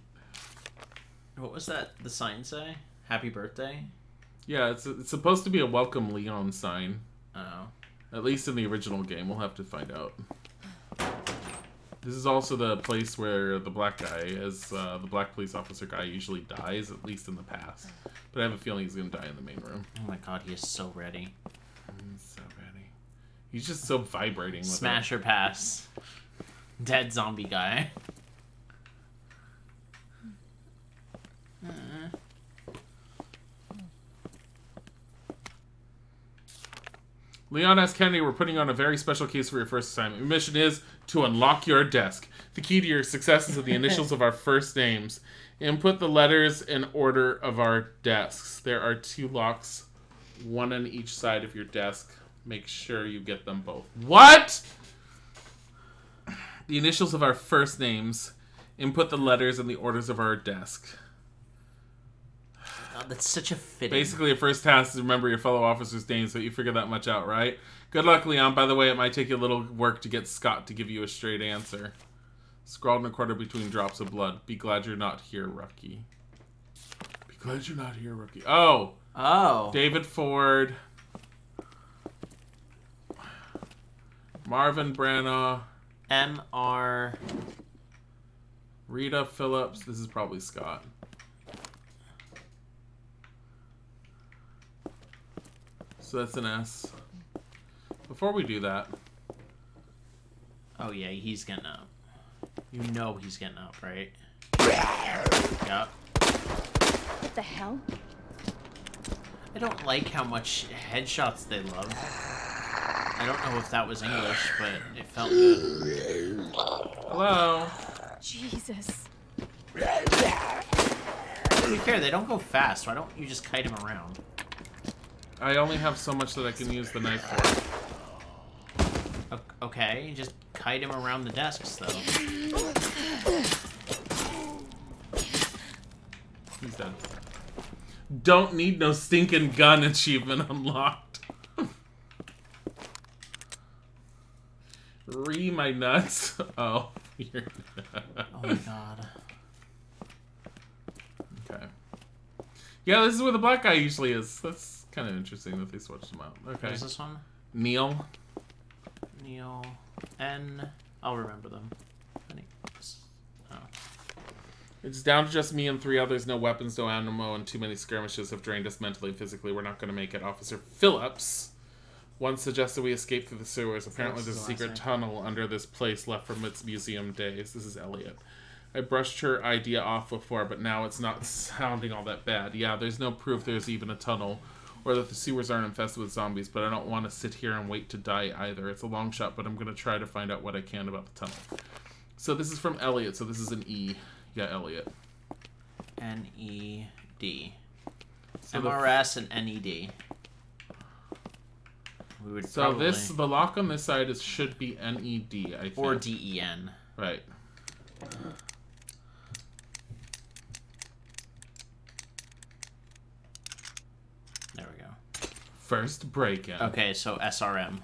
What was that? The sign say? Happy birthday. Yeah, it's, it's supposed to be a welcome Leon sign. Oh. At least in the original game. We'll have to find out. This is also the place where the black guy, as uh, the black police officer guy, usually dies, at least in the past. But I have a feeling he's going to die in the main room. Oh my god, he is so ready. He's so ready. He's just so vibrating with Smash or pass. Dead zombie guy. Uh, Leon S. Kennedy, we're putting on a very special case for your first assignment. Your mission is to unlock your desk. The key to your success is the initials of our first names. Input the letters in order of our desks. There are two locks, one on each side of your desk. Make sure you get them both. What? The initials of our first names. Input the letters in the orders of our desk. God, that's such a fitting. Basically, your first task is remember your fellow officers' names, so you figure that much out, right? Good luck, Leon. By the way, it might take you a little work to get Scott to give you a straight answer. Scrawled in a quarter between drops of blood. Be glad you're not here, rookie. Be glad you're not here, rookie. Oh! Oh. David Ford. Marvin Branagh. M R. Rita Phillips. This is probably Scott. So that's an S. Before we do that, Oh yeah, he's getting up. You know he's getting up, right? Yep. What the hell? I don't like how much headshots they love. I don't know if that was English, but it felt good. hello. Jesus. To be fair, they don't go fast. Why don't you just kite him around? I only have so much that I can use the knife for. Okay, just kite him around the desks, though. He's dead. Don't need no stinking gun achievement unlocked. Re my nuts. Oh, you're. Oh my god. Okay. Yeah, this is where the black guy usually is. That's kind of interesting that they switched him out. Okay. What is this one? Neil. Neil. N. I'll remember them. Oh. It's down to just me and three others. No weapons, no ammo, and too many skirmishes have drained us mentally and physically. We're not going to make it. Officer Phillips once suggested we escape through the sewers. Apparently, there's a Phillips is the secret tunnel under this place left from its museum days. This is Elliot. I brushed her idea off before, but now it's not sounding all that bad. Yeah, there's no proof there's even a tunnel or that the sewers aren't infested with zombies, but I don't want to sit here and wait to die either. It's a long shot, but I'm going to try to find out what I can about the tunnel. So this is from Elliot. So this is an E. Yeah, Elliot. N E D. So MRS and NED. We would So probably... this the lock on this side is should be N E D. I think. or DEN. Right. There we go. First break in. Okay, so SRM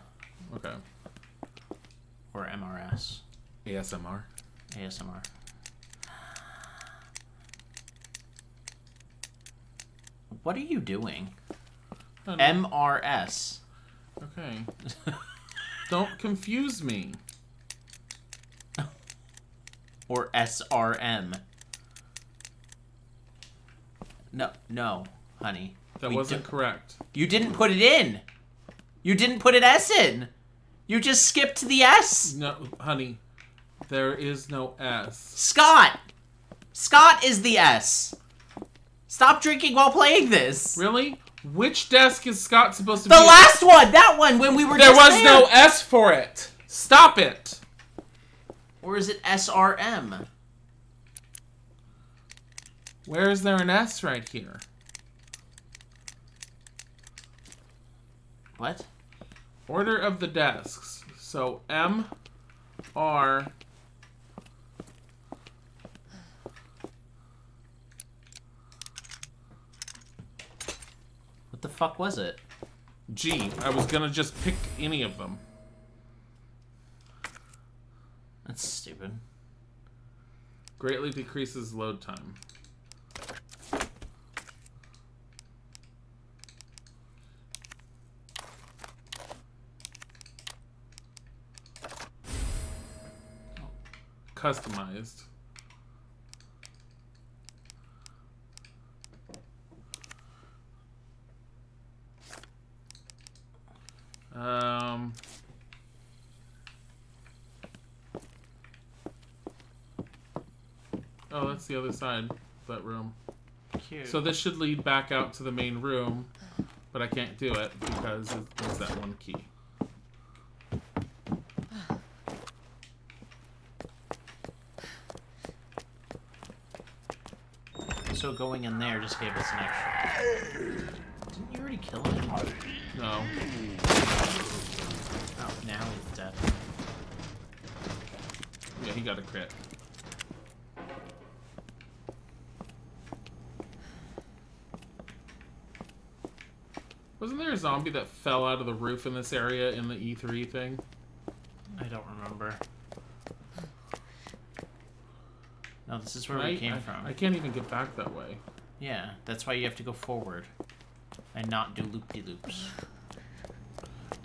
Okay. or MRS. ASMR. ASMR. What are you doing? Don't know. MRS. Okay. Don't confuse me. or SRM. No, no, honey. That We wasn't correct. You didn't put it in. You didn't put an S in. You just skipped the S. No, honey. There is no S. Scott. Scott is the S. Stop drinking while playing this. Really? Which desk is Scott supposed to The be? The last one, that one, when we were There was no S for it. Stop it. Or is it SRM? Where is there an S right here? What? Order of the desks. So M, R. What the fuck was it? G. I was gonna just pick any of them. That's stupid. Greatly decreases load time. Customized. Um. Oh, that's the other side that room. Cute. So this should lead back out to the main room, but I can't do it because it- there's that one key. So going in there just gave us an extra. Didn't you already kill him? No. Oh, now he's dead. Yeah, he got a crit. Wasn't there a zombie that fell out of the roof in this area in the E3 thing? I don't remember. No, this is where I, we came I- from. I can't even get back that way. Yeah, that's why you have to go forward and not do loop-de-loops.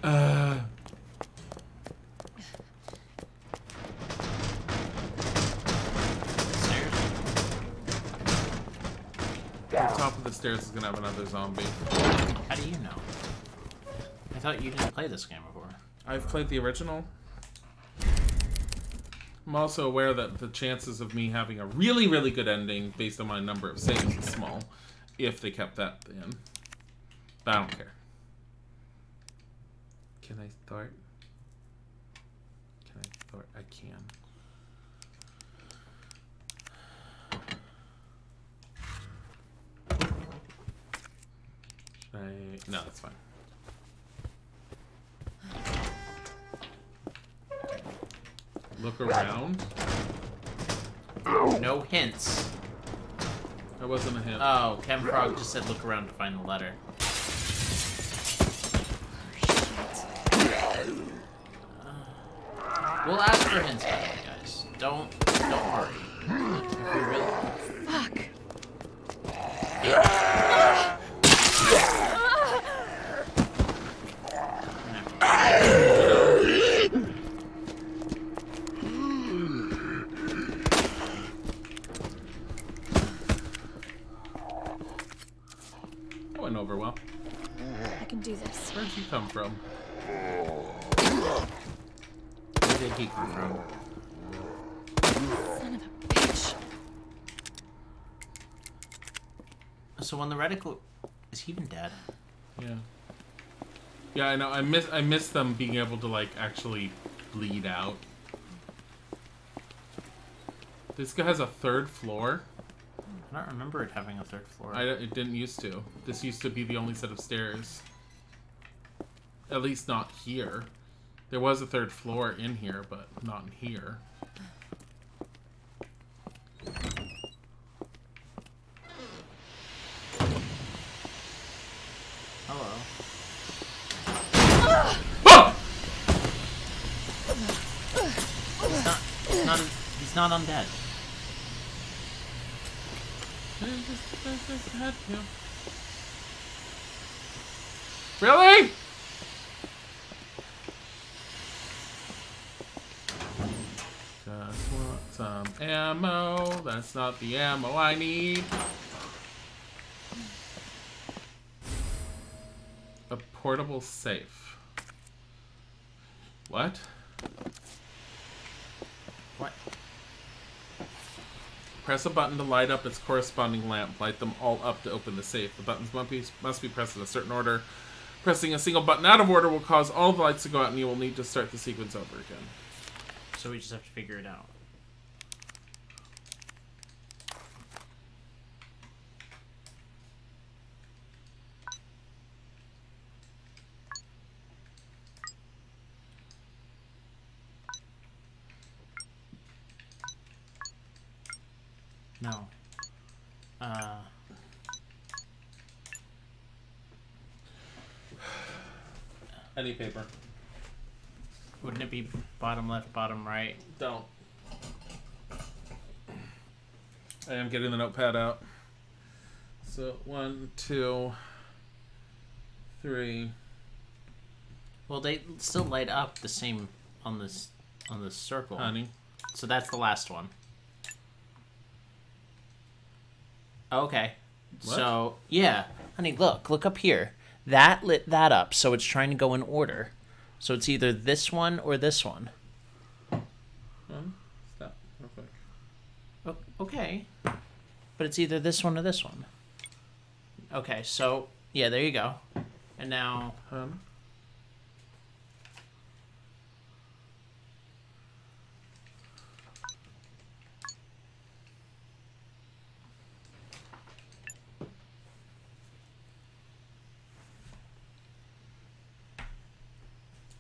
Uh, Stairs? the top of the stairs is gonna have another zombie. How do you know? I thought you didn't play this game before. I've played the original. I'm also aware that the chances of me having a really, really good ending based on my number of saves is small, if they kept that in. I don't care. Can I start? Can I start? I can. Should I? No, that's fine. Look around. No hints. That wasn't a hint. Oh, Ken Frog just said look around to find the letter. We'll ask for hints, guys. Don't don't worry. If we really Fuck. That went over well. I can do this. Where'd you come from? Where did he come from? Son of a bitch. So when the reticle is he even dead? Yeah. Yeah, I know. I miss I miss them being able to like actually bleed out. This guy has a third floor. I don't remember it having a third floor. I, it didn't used to. This used to be the only set of stairs. At least not here. There was a third floor in here, but not in here. He's not, he's not undead. Really? Just want some ammo. That's not the ammo I need. A portable safe. What? What? Press a button to light up its corresponding lamp. Light them all up to open the safe. The buttons must be, must be pressed in a certain order. Pressing a single button out of order will cause all the lights to go out and you will need to start the sequence over again. So we just have to figure it out. No. Uh. Any paper. Wouldn't it be bottom left, bottom right? Don't. I am getting the notepad out. So one, two, three. Well, they still light up the same on this on this circle. Honey. So that's the last one. Okay. What? So yeah, honey, look, look up here. That lit that up, so it's trying to go in order. So it's either this one or this one. Um, stop real quick. O- Okay. But it's either this one or this one. Okay, so yeah, there you go. And now Um,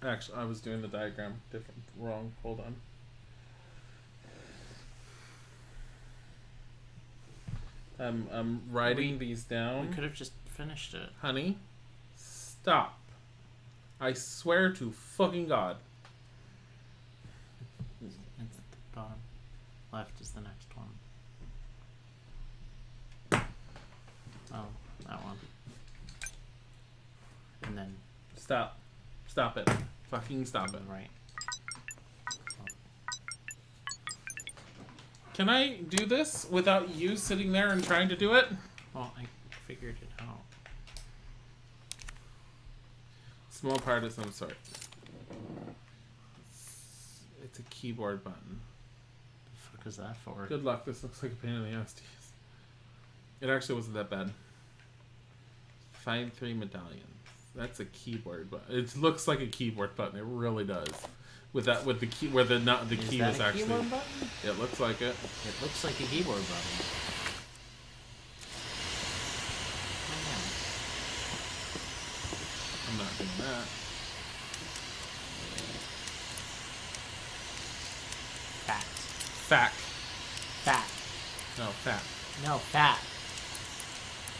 Actually, I was doing the diagram different, wrong. Hold on. Um, I'm I'm writing We- these down. we could have just finished it. Honey, stop. I swear to fucking God. It's at the bottom left is the next one. Oh, that one. And then Stop. Stop it. Fucking stop it. right. Can I do this without you sitting there and trying to do it? Well, I figured it out. Small part of some sort. It's a keyboard button. The fuck is that for? Good luck. This looks like a pain in the ass to use. It actually wasn't that bad. Find three medallions. That's a keyboard button. It looks like a keyboard button. It really does. With that, with the key, where the not the Is key was a actually. keyboard button? It looks like it. It looks like a keyboard button. Oh, I'm not doing that. Fat. Fat. Fat. No, fat. No, fat.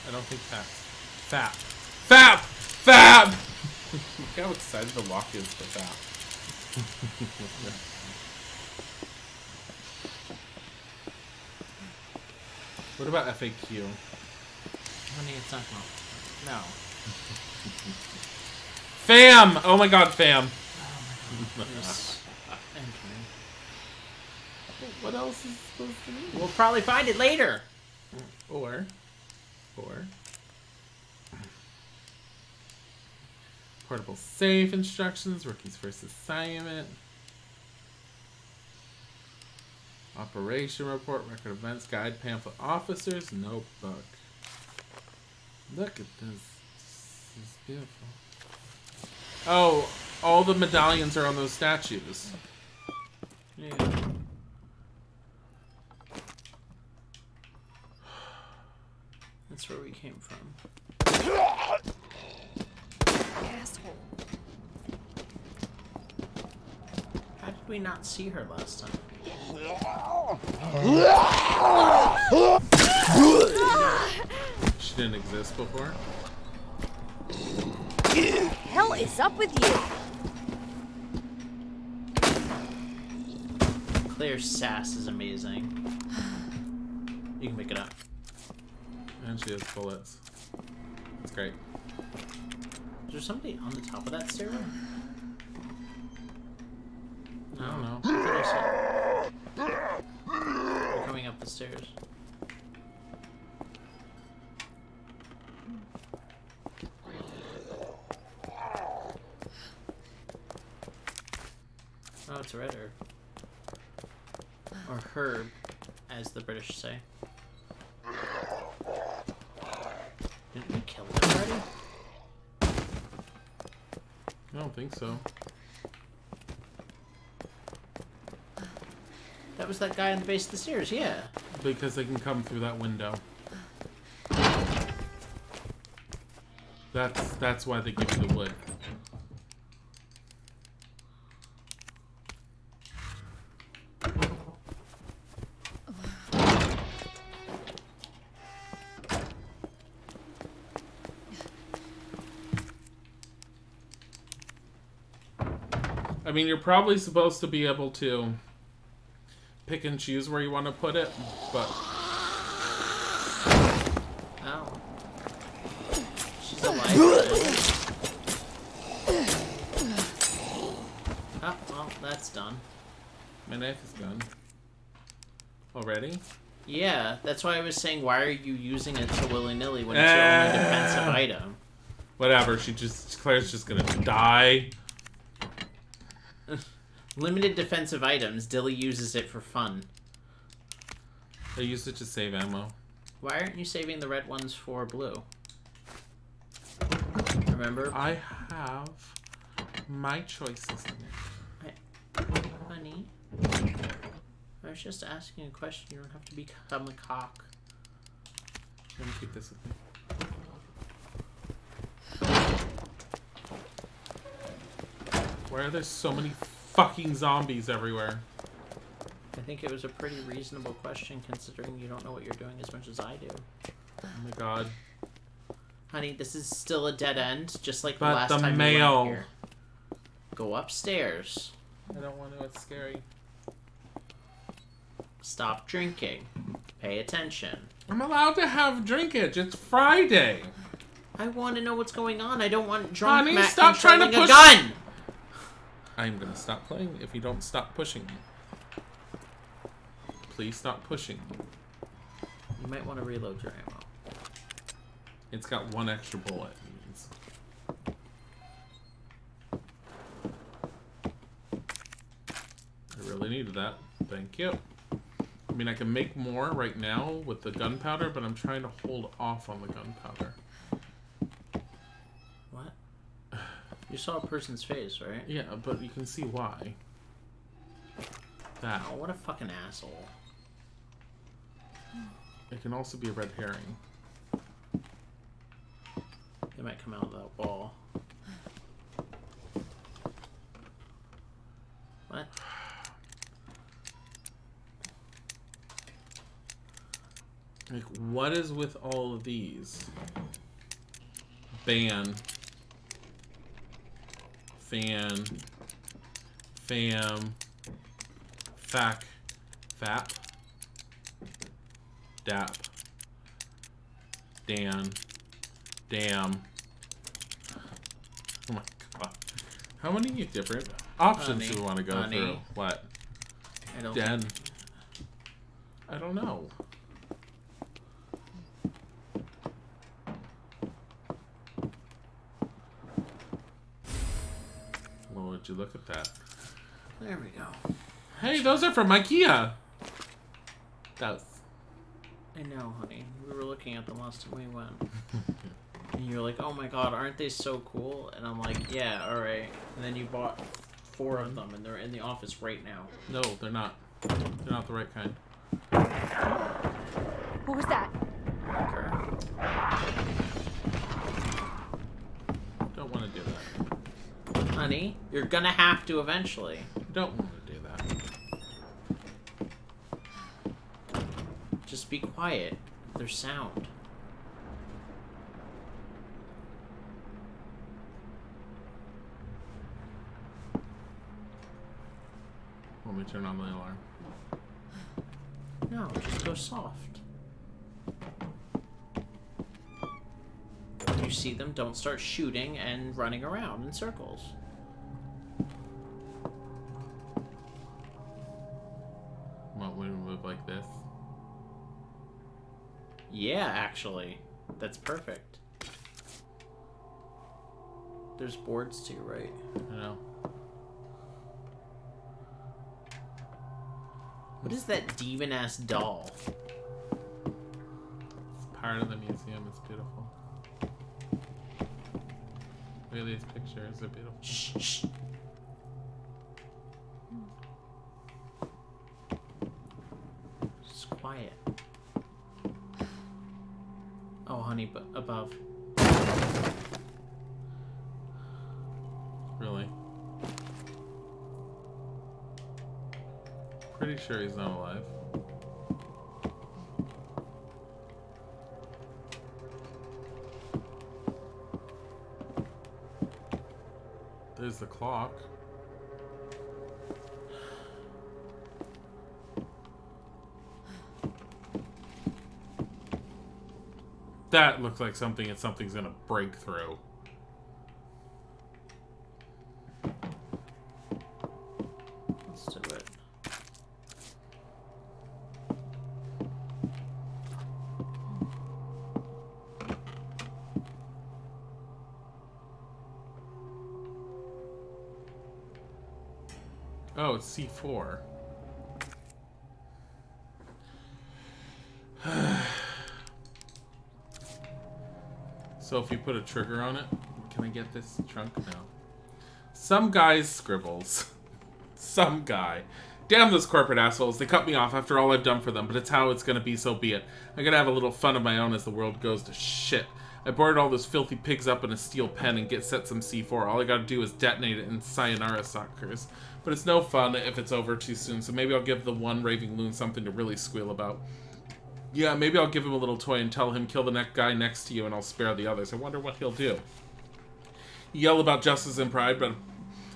I don't think fat. Fat. Fap! Fap! Look how excited the lock is for fap. what about FAQ? Honey, it's not gonna. No. Fam! Oh my god, fam! Oh There's entering. what else is supposed to be? We'll probably find it later. Or, or, Portable safe instructions, rookies first assignment, operation report, record events, guide pamphlet, officers, notebook. Look at this. This is beautiful. Oh, all the medallions are on those statues. Yeah. That's where we came from. did we not see her last time? She didn't exist before. hell is up with you? Claire's sass is amazing. You can pick it up. And she has bullets. That's great. Is there somebody on the top of that stairway? I don't know. Coming up the stairs. Oh, it's red herb. Or herb, as the British say. Didn't we kill them already? I don't think so. That was that guy on the base of the stairs, yeah. Because they can come through that window. That's that's why they give you the wood. I mean, you're probably supposed to be able to pick and choose where you want to put it, but Ow. She's alive. oh, well, that's done. my knife is gone. Already? Yeah, that's why I was saying, why are you using it so willy-nilly when it's your only defensive Ah. item? Whatever, she just Claire's just gonna die. Limited defensive items, Dilly uses it for fun. I used it to save ammo. Why aren't you saving the red ones for blue? Remember? I have my choices in it. Honey, I was just asking a question. You don't have to become a cock. Let me keep this with me. Why are there so many fucking zombies everywhere? I think it was a pretty reasonable question considering you don't know what you're doing as much as I do. Oh my god. Honey, this is still a dead end, just like the last the time mail. you went here. Go upstairs. I don't want to, it's scary. Stop drinking. Pay attention. I'm allowed to have drinkage. It's Friday. I want to know what's going on. I don't want drunk Honey, Matt stop trying to controlling push a gun. I'm gonna stop playing if you don't stop pushing me. Please stop pushing me. You might want to reload your ammo. It's got one extra bullet. I really needed that. Thank you. I mean, I can make more right now with the gunpowder, but I'm trying to hold off on the gunpowder. You saw a person's face, right? Yeah, but you can see why. That. Oh, what a fucking asshole. It can also be a red herring. They might come out of that wall. What? Like, what is with all of these? Ban. Fan. Fam. Fac. Fap. Dap. Dan. Damn. Oh my god. How many different options Honey. do we want to go Honey. through? What? I don't Den. I don't know. look at that. There we go. Hey, those are from IKEA. Those. I know, honey. We were looking at them last time we went. and you were like, oh my god, aren't they so cool? And I'm like, yeah, alright. And then you bought four of them, and they're in the office right now. No, they're not. They're not the right kind. What was that? Okay. Don't want to do that. Honey? You're gonna have to eventually. You don't want to do that. Just be quiet. There's sound. Let me turn on the alarm. No, just go soft. When you see them, don't start shooting and running around in circles. Yeah, actually. That's perfect. There's boards too, right? I know. What is that demon ass doll? It's part of the museum. It's beautiful. At these pictures. They're beautiful. Shh, shh. Just quiet. Above. Really? Pretty sure he's not alive. There's the clock. That looks like something that something's gonna break through. Let's do it. Oh, it's C4. So if you put a trigger on it, can I get this trunk? now? Some guy's scribbles. Some guy. Damn those corporate assholes. They cut me off after all I've done for them, but it's how it's gonna be, so be it. I'm gonna have a little fun of my own as the world goes to shit. I boarded all those filthy pigs up in a steel pen and get set some C4. All I gotta do is detonate it in sayonara suckers. But it's no fun if it's over too soon, so maybe I'll give the one raving loon something to really squeal about. Yeah, maybe I'll give him a little toy and tell him kill the next guy next to you and I'll spare the others. I wonder what he'll do. Yell about justice and pride, but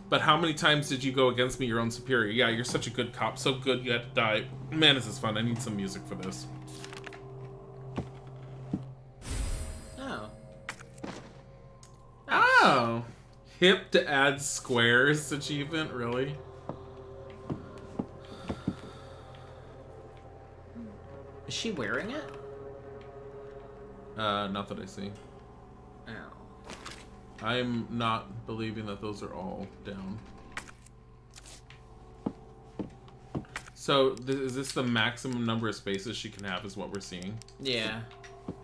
but how many times did you go against me, your own superior? Yeah, you're such a good cop. So good you had to die. Man, this is fun. I need some music for this. Oh. Oh. Hip to add squares achievement, really? Is she wearing it? Uh, not that I see. Oh. I'm not believing that those are all down. So, th is this the maximum number of spaces she can have is what we're seeing? Yeah.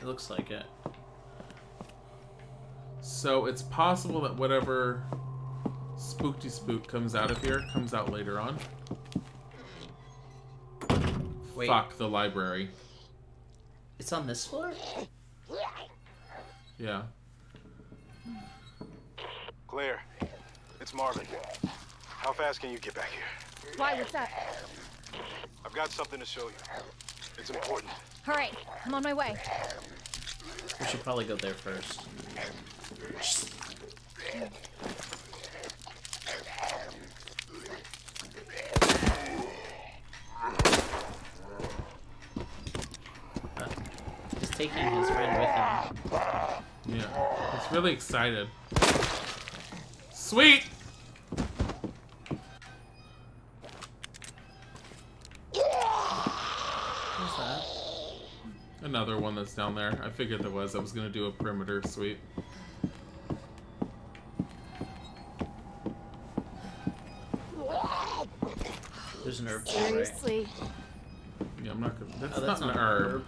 It looks like it. So, it's possible that whatever spookty spook comes out of here comes out later on. Wait. Fuck the library. It's on this floor? Yeah. Claire, it's Marvin. How fast can you get back here? Why, what's up? I've got something to show you. It's important. All right, I'm on my way. We should probably go there first. Taking his friend with him. Yeah. It's really excited. Sweet! Who's that? Another one that's down there. I figured there was. I was gonna do a perimeter sweep. There's an herb too, right? Seriously. Yeah, I'm not gonna. That's, Oh, that's not, not an an herb.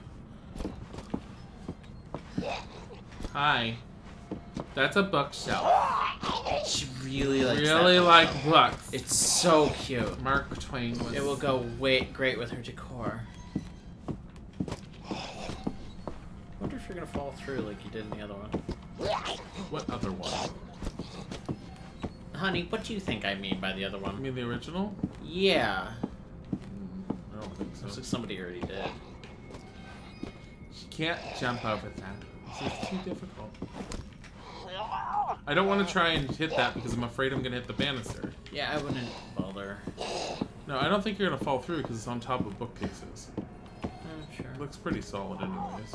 Hi. That's a bookshelf. She really likes really that. like books. It's so cute. Mark Twain was. It will go way great with her decor. I wonder if you're gonna fall through like you did in the other one. What other one? Honey, what do you think I mean by the other You one? mean the original? Yeah. Mm, I don't think so. Looks like somebody already did. She can't jump over that. Is too difficult. I don't want to try and hit that because I'm afraid I'm gonna hit the banister. Yeah, I wouldn't bother. No, I don't think you're gonna fall through because it's on top of bookcases. Oh, sure. It looks pretty solid anyways.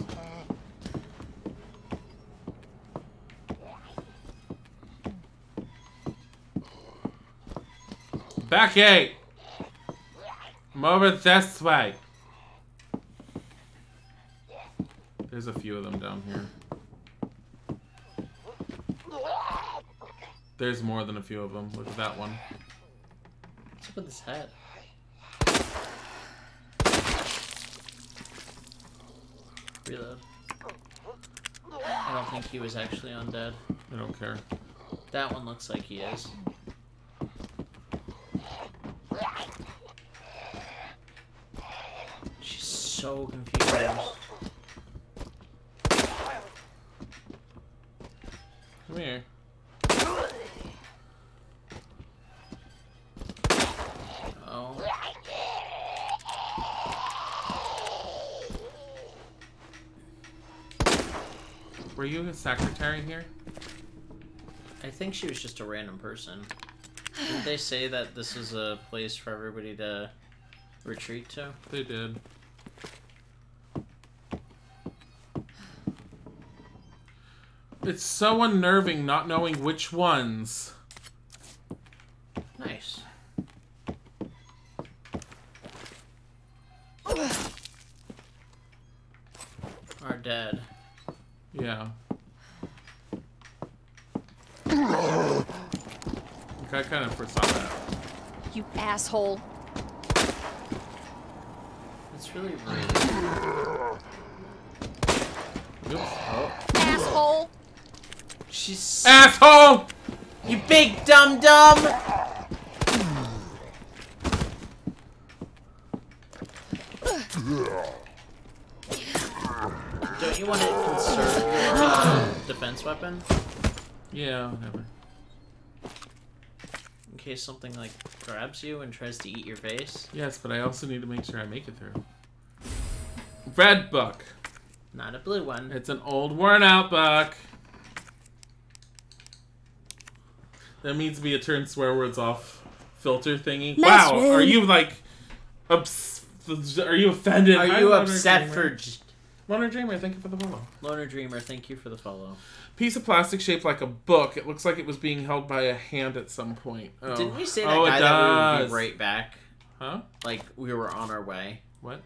Back eight! I'm over this way. There's a few of them down here. There's more than a few of them. Look at that one. What's up with this head? Reload. I don't think he was actually undead. I don't care. That one looks like he is. She's so confused. You a secretary here? I think she was just a random person. Didn't they say that this is a place for everybody to retreat to? They did. It's so unnerving not knowing which ones. Nice. Are dead. Yeah. Like, I kind of foresaw that. You asshole. It's really rude. Oops. Oh. Asshole. She's Asshole! you big dum dum. Don't you want to conserve your uh, defense weapon Yeah, whatever. in case something like grabs you and tries to eat your face? Yes, but I also need to make sure I make it through. Red book. Not a blue one. It's an old, worn out book. That needs to be a turn swear words off filter thingy. Nice wow, room. are you like, ups- are you offended? Are you upset for Loner Dreamer? Thank you for the follow. Loner Dreamer? Thank you for the follow. Piece of plastic shaped like a book. It looks like it was being held by a hand at some point. Oh. Didn't we say that oh, guy that we would be right back? Huh? Like we were on our way. What?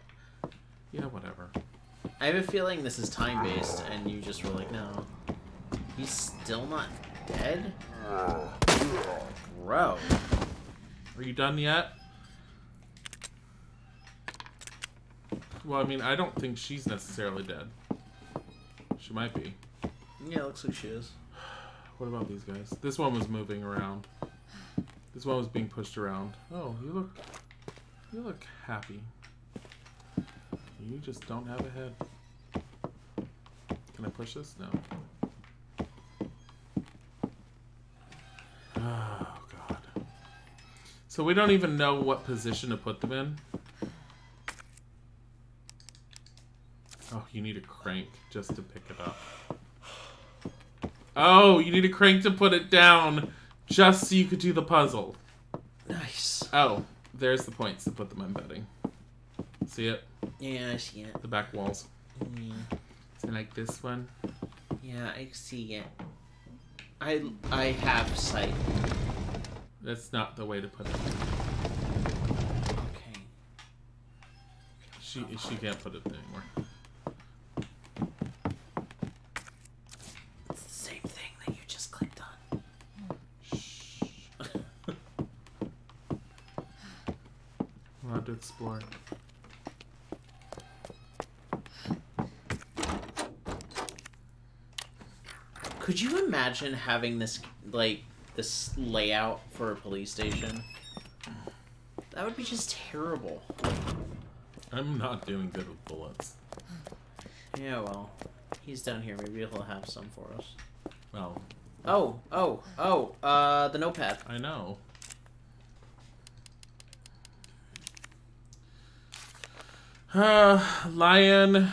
Yeah, whatever. I have a feeling this is time based, and you just were like, no, he's still not dead. Bro, Are you done yet? Well, I mean, I don't think she's necessarily dead. She might be. Yeah, looks like she is. What about these guys? This one was moving around. This one was being pushed around. Oh, you look, you look happy. You just don't have a head. Can I push this? No. Oh god. So we don't even know what position to put them in. Oh, you need a crank just to pick it up. Oh, you need a crank to put it down just so you could do the puzzle. Nice. Oh, there's the points to put them in betting. See it? Yeah, I see it. The back walls. Mm. Yeah, So like this one. yeah I see it. I I have sight. That's not the way to put it. Okay. She she can't put it anymore. It's the same thing that you just clicked on. Allowed to explore. Could you imagine having this like this layout for a police station? That would be just terrible. I'm not doing good with bullets. Yeah, well, he's down here. Maybe he'll have some for us. Well, Oh, oh, oh, uh, the notepad. I know. Uh, lion,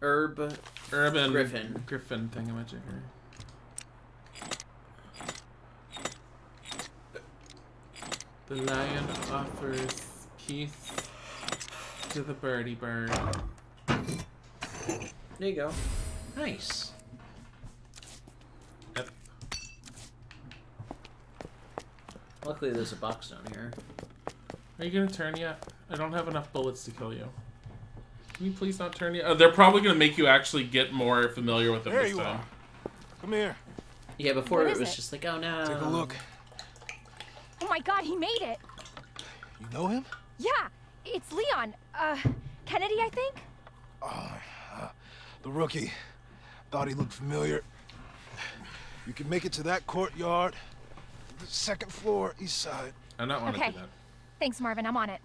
Herb, urban, Griffin. Griffin thingamajigger. The lion offers peace to the birdie bird. There you go. Nice. Yep. Luckily, there's a box down here. Are you gonna turn yet? I don't have enough bullets to kill you. Can you please not turn yet? Uh, they're probably gonna make you actually get more familiar with them There this you time. are. Come here. Yeah, before it was it? just like, oh no. Take a look. Oh my god, he made it! You know him? Yeah, it's Leon. Uh, Kennedy, I think? Oh, uh, the rookie. Thought he looked familiar. You can make it to that courtyard. The second floor, east side. I'm not want to Okay. do that. Thanks, Marvin, I'm on it.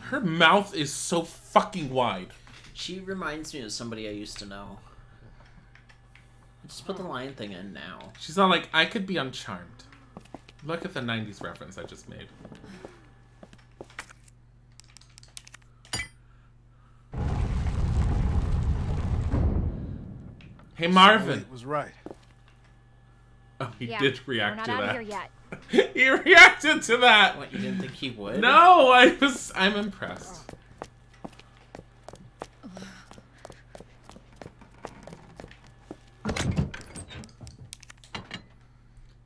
Her mouth is so fucking wide. She reminds me of somebody I used to know. Just put the lion thing in now. She's not like I could be uncharmed. Look at the '90s reference I just made. Hey Marvin. It was right. Oh, he yeah, did we're not to out that. of here yet. he reacted to that. What, you didn't think he would? No, I was. I'm impressed.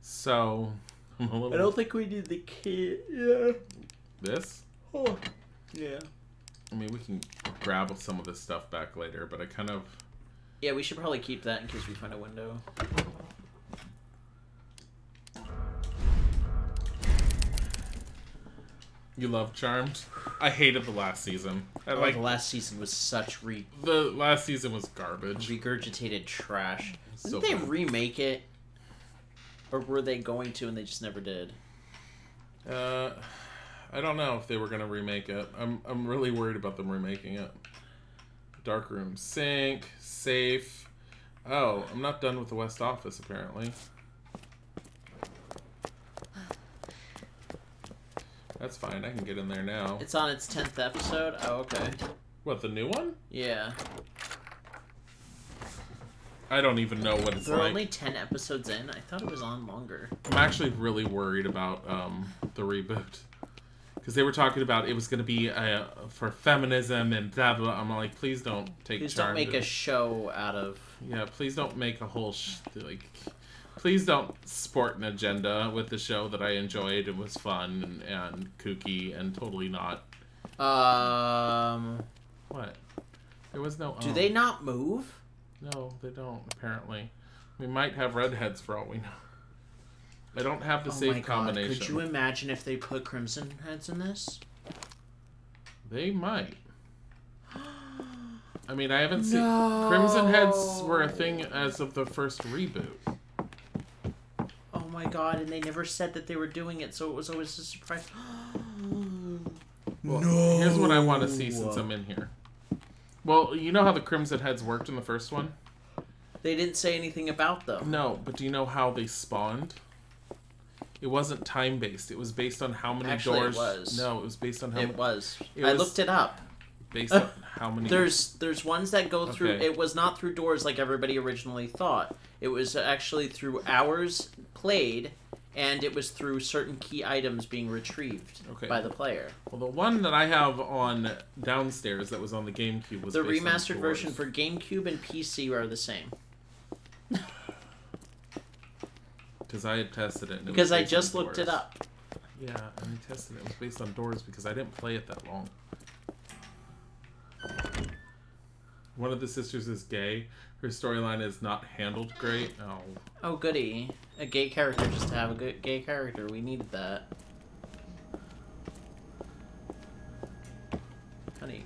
So, I'm a little. I don't think we need the key. Yeah. This. Oh. Yeah. I mean, we can grab some of this stuff back later, but I kind of. Yeah, we should probably keep that in case we find a window. You love Charmed. I hated the last season. I Oh, like the last season was such re the last season was garbage. regurgitated trash. So Didn't they bad. remake it? Or were they going to and they just never did? Uh, I don't know if they were gonna remake it. I'm I'm really worried about them remaking it. Dark room, sink, safe. Oh, I'm not done with the West Office apparently. That's fine. I can get in there now. It's on its 10th episode? Oh, okay. What the new one? Yeah. I don't even know what it's They're like. only 10 episodes in? I thought it was on longer. I'm actually really worried about um, the reboot because they were talking about it was going to be uh, for feminism and blah blah. I'm like, please don't take. Please don't Charmed make a show out of. Yeah, please don't make a whole sh- like. Please don't sport an agenda with the show that I enjoyed and was fun and, and kooky and totally not. Um. What? There was no. Do um. they not move? No, they don't. Apparently, we might have redheads for all we know. I don't have the oh safe my god! combination. Could you imagine if they put Crimson Heads in this? They might. I mean, I haven't seen Crimson Heads were a thing as of the first reboot. Oh my god! And they never said that they were doing it, so it was always a surprise. Well, Here's what I want to see since I'm in here. Well, you know how the Crimson Heads worked in the first one? They didn't say anything about them. No, but do you know how they spawned? It wasn't time based. It was based on how many Actually, it doors. was. No, it was based on how It many. was. It I was looked it up. Based on how many. There's there's ones that go through. Okay. It was not through doors like everybody originally thought. It was actually through hours played, and it was through certain key items being retrieved Okay. by the player. Well, the one that I have on downstairs that was on the GameCube was The remastered version for GameCube and PC are the same. because I had tested it. And it was Because I just looked it up. Yeah, and I tested it. It was based on doors because I didn't play it that long. One of the sisters is gay. Her storyline is not handled great. Oh, Oh goody, a gay character just to have a good gay character. We needed that. Honey,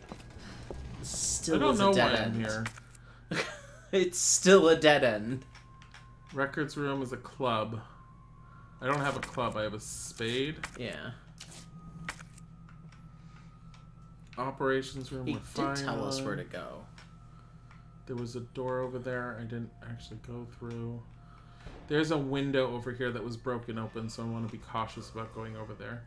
still I don't know a dead why I'm end. here. it's still a dead end. Records room is a club. I don't have a club. I have a spade. Yeah. Operations room. He with did tell us where to go. There was a door over there I didn't actually go through. There's a window over here that was broken open, so I want to be cautious about going over there.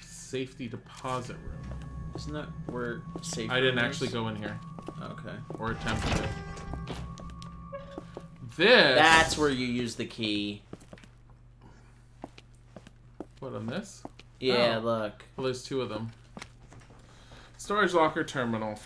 Safety deposit room. Isn't that where safe? I didn't actually is? go in here. Okay. Or attempt to. This. That's where you use the key. What on this? Yeah, Oh. look. Well, there's two of them. Storage locker terminal.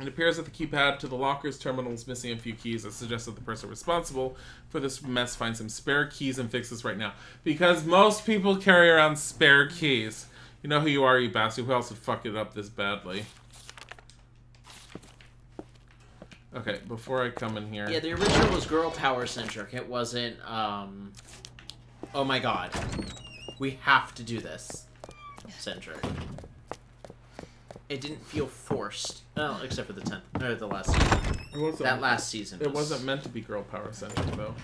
It appears that the keypad to the locker's terminal is missing a few keys that suggest that the person responsible for this mess finds some spare keys and fixes right now. Because most people carry around spare keys. You know who you are, you bastard. Who else would fuck it up this badly? Okay, before I come in here. Yeah, the original was girl power centric. It wasn't. um... Oh my god, we have to do this centric. It didn't feel forced. Well, except for the tenth or the last season. It wasn't- that last season. It was- wasn't meant to be girl power centric, though.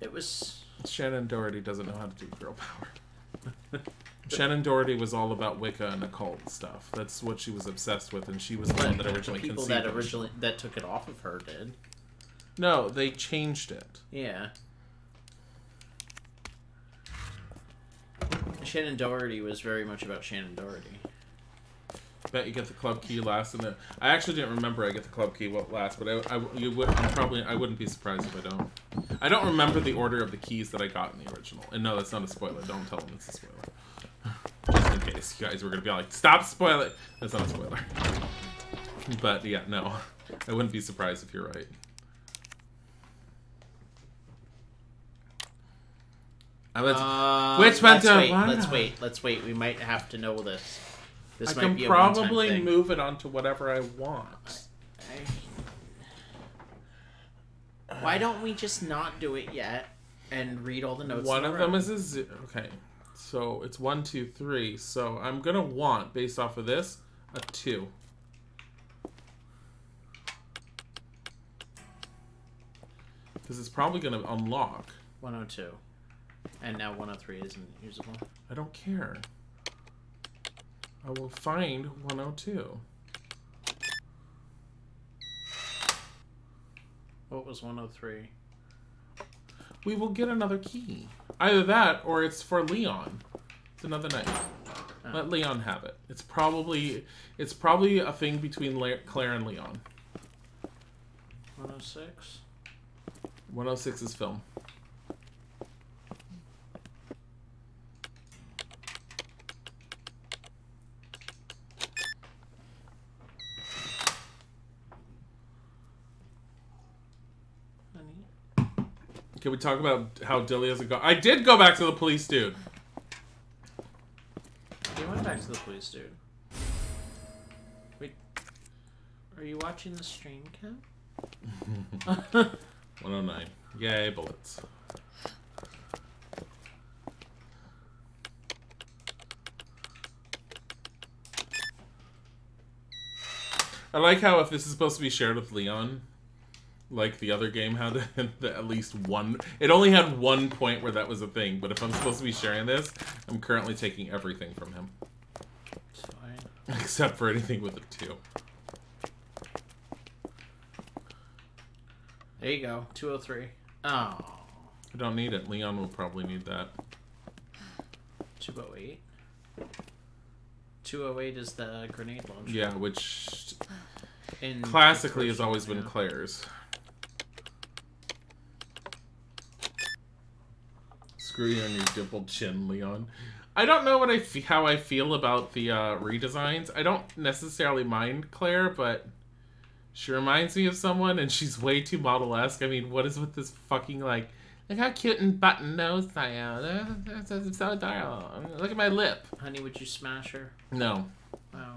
It was. Shannen Doherty doesn't know how to do girl power. Shannen Doherty was all about Wicca and occult stuff. That's what she was obsessed with, and she was the one that the originally people conceived that it. originally that took it off of her did. No, they changed it. Yeah. Shannen Doherty was very much about Shannen Doherty. Bet you get the club key last, and then I actually didn't remember I get the club key last, but I, I you would I'm probably I wouldn't be surprised if I don't. I don't remember the order of the keys that I got in the original, and no, that's not a spoiler. Don't tell them it's a spoiler. Just in case you guys were gonna be like, stop spoiling. That's not a spoiler. But yeah, no, I wouldn't be surprised if you're right. Let's, Uh, which let's to- wait. Let's wait. Let's wait. We might have to know this. This I might can probably move it onto whatever I want. Why don't we just not do it yet and read all the notes? One of them is a zero. Okay, so it's one, two, three. So I'm gonna want, based off of this, a two. Because it's probably gonna unlock. 102. And now 103 isn't usable. I don't care. I will find 102. What was 103? We will get another key. Either that, or it's for Leon. It's another night. Oh. Let Leon have it. It's probably it's probably a thing between La- Claire and Leon. 106? 106 is film. Can we talk about how Dilly has a go? I did go back to the police, dude. You went back to the police, dude. Wait. Are you watching the stream cam? 109. Yay, bullets. I like how if this is supposed to be shared with Leon, like the other game had the, at least one. It only had one point where that was a thing, but if I'm supposed to be sharing this, I'm currently taking everything from him. It's fine. Except for anything with a two. There you go. 203. Oh. I don't need it. Leon will probably need that. 208. 208 is the grenade launcher. Yeah, which In classically has always been yeah. Claire's. Screw you and your dimpled chin, Leon. I don't know what I how I feel about the uh, redesigns. I don't necessarily mind Claire, but she reminds me of someone, and she's way too model-esque. I mean, what is with this fucking like? Look how cute and button nose I am. That's that's so adorable. Look at my lip. Honey, would you smash her? No, Wow.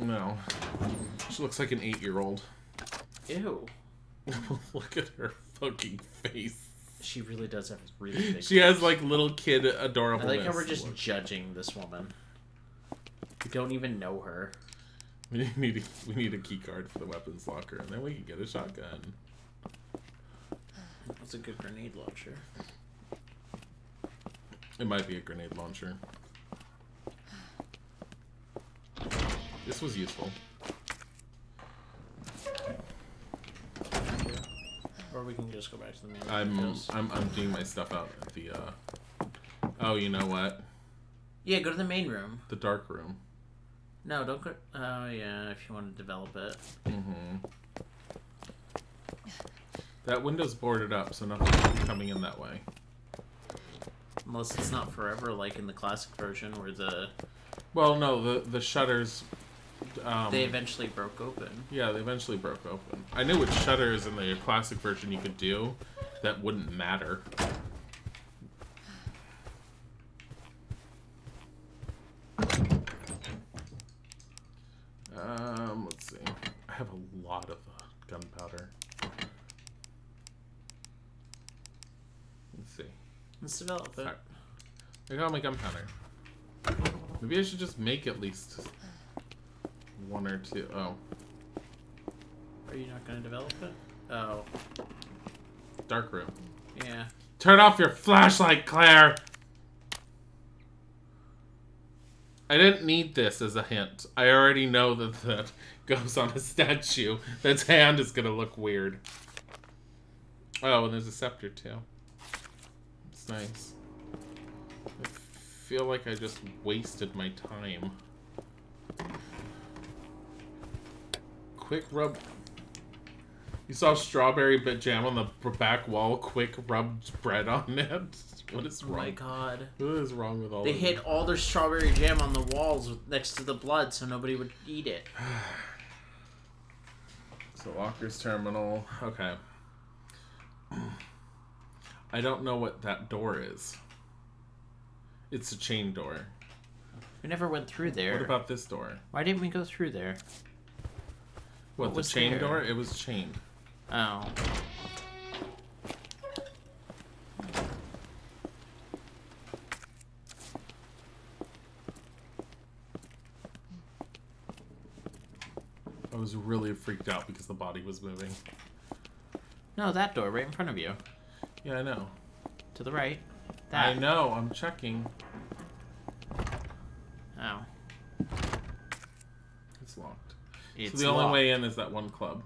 no. She looks like an eight-year-old. Ew. Look at her fucking face. She really does have really big She has like little kid adorable. I like how we're just judging this woman. We don't even know her. We need a, we need a key card for the weapons locker, and then we can get a shotgun. That's a good grenade launcher. It might be a grenade launcher. This was useful. Or Or we can just go back to the main. I'm windows. I'm emptying my stuff out at the uh Oh, you know what? Yeah, go to the main room. The dark room. No, don't go. Oh yeah, if you want to develop it. Mm-hmm. That window's boarded up, so nothing's coming in that way. Unless it's not forever, like in the classic version, where the Well, no, the the shutters. Um, they eventually broke open. Yeah, they eventually broke open. I knew with shutters in the classic version you could do that wouldn't matter. Um, let's see. I have a lot of uh, gunpowder. Let's see. Let's develop it. Sorry. I got my gunpowder. Maybe I should just make at least one or two. Oh, Are you not going to develop it? Oh, dark room. yeah. Turn off your flashlight, Claire! I didn't need this as a hint. I already know that that goes on a statue. That's hand is gonna look weird. Oh, and there's a scepter too. It's nice. I feel like I just wasted my time. Quick rub. You saw strawberry bit jam on the back wall. Quick rubbed bread on it. What is Oh wrong? my god. What is wrong with all? They hid all their strawberry jam on the walls next to the blood so nobody would eat it. So Walker's terminal. Okay. I don't know what that door is. It's a chain door. We never went through there. What about this door? Why didn't we go through there? What, What the chain there? door? It was chained. Oh. I was really freaked out because the body was moving. No, that door right in front of you. Yeah, I know. To the right. I know. I'm checking. Oh. It's locked. It's so the only way in is that one club.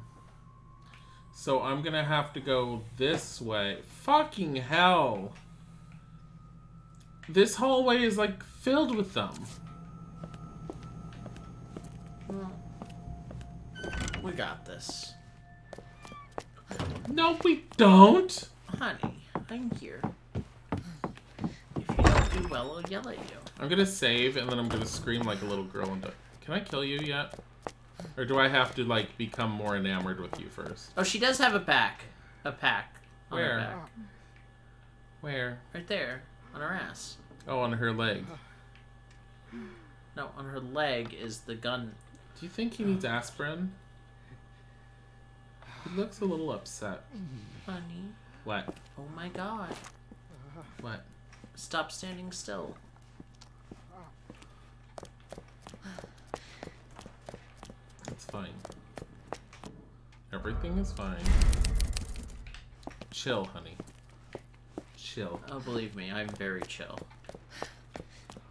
So I'm gonna have to go this way. Fucking hell. This hallway is like filled with them. We got this. No, we don't. Honey, I'm here. If you don't do well, I'll yell at you. I'm gonna save and then I'm gonna scream like a little girl and die. Can I kill you yet? Or do I have to like become more enamored with you first? Oh, she does have a pack. A pack. On Where? Her back. Where? Right there. On her ass. Oh, on her leg. No, on her leg is the gun. Do you think he needs aspirin? He looks a little upset. Honey. What? Oh my god. What? Stop standing still. It's fine. Everything is fine. Chill, honey. Chill. Oh, believe me, I'm very chill.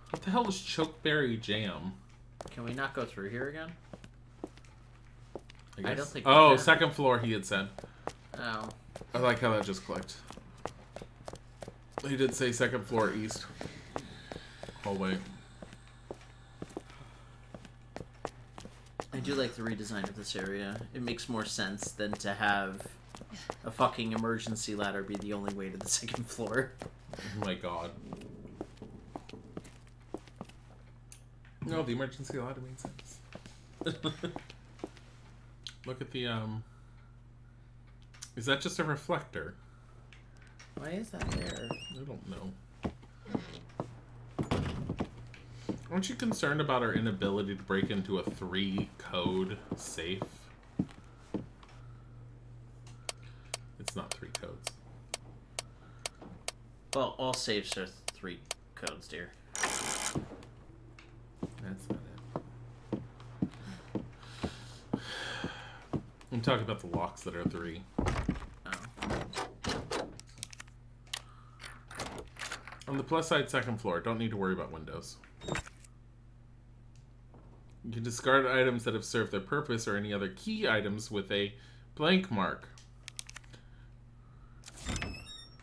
What the hell is chokeberry jam? Can we not go through here again? I guess- don't think we Oh, second floor, he had said. Oh. I like how that just clicked. He did say second floor east. Oh, Hallway. I do like the redesign of this area. It makes more sense than to have a fucking emergency ladder be the only way to the second floor. Oh my god. No, the emergency ladder made sense. Look at the um. Is that just a reflector? Why is that there? I don't know. Aren't you concerned about our inability to break into a three code safe? It's not three codes. Well, all safes are three codes, dear. That's not it. I'm talking about the locks that are three. Oh. On the plus side, second floor. Don't need to worry about windows. You can discard items that have served their purpose or any other key items with a blank mark.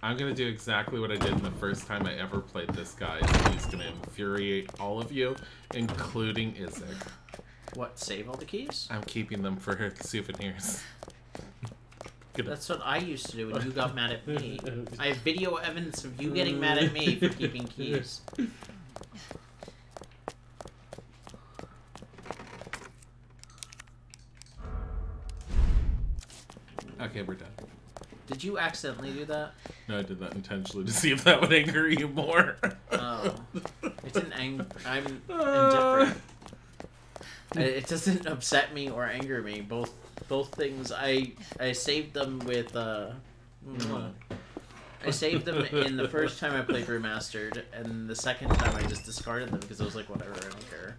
I'm gonna do exactly what I did the first time I ever played this guy. He's gonna infuriate all of you, including Izek. What? Save all the keys? I'm keeping them for souvenirs. That's what I used to do when you got mad at me. I have video evidence of you getting mad at me for keeping keys. Okay, we're done. Did you accidentally do that? No, I did that intentionally to see if that would anger you more. Oh. It didn't ang- I'm indifferent. It- doesn't upset me or anger me. Both both things. I I saved them with uh. mwah. I saved them in the first time I played remastered, and the second time I just discarded them because I was like, whatever, I don't care.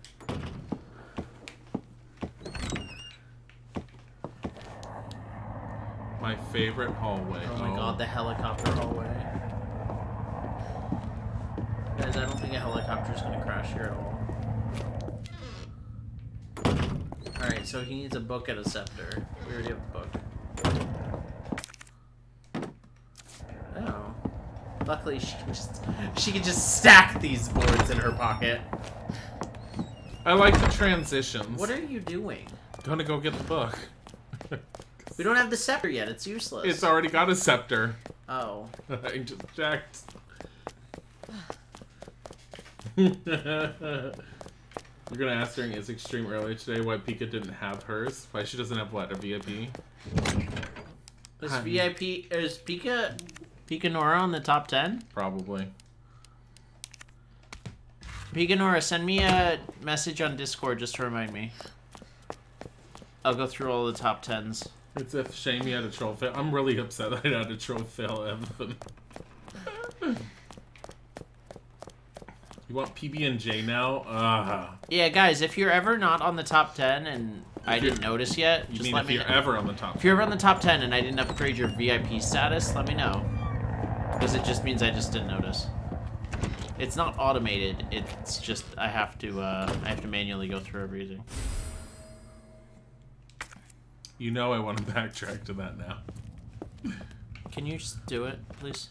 My favorite hallway. Oh my oh. god, the helicopter hallway. Guys, I don't think a helicopter's gonna crash here at all. Alright, so he needs a book and a scepter. We already have the book. Oh. Luckily, she can just she can just stack these boards in her pocket. I like the transitions. What are you doing? Gonna go get the book. We don't have the scepter yet. It's useless. It's already got a scepter. Oh. I just checked. We're gonna ask during Izek's extreme earlier today why Pika didn't have hers. Why she doesn't have what a VIP? Is. VIP is Pika Pika Nora on the top ten? Probably. Pika Nora, send me a message on Discord just to remind me. I'll go through all the top tens. It's a shame you had a troll fail. I'm really upset that I had a troll fail, Evan. you want PB and J now? Ah. Yeah, guys, if you're ever not on the top ten and I If didn't notice yet, You just let if me you're know. ever on the top? If you're ever on the top ten and I didn't upgrade your VIP status, let me know. Because it just means I just didn't notice. It's not automated. It's just I have to uh, I have to manually go through everything. You know I want to backtrack to that now. Can you just do it, please?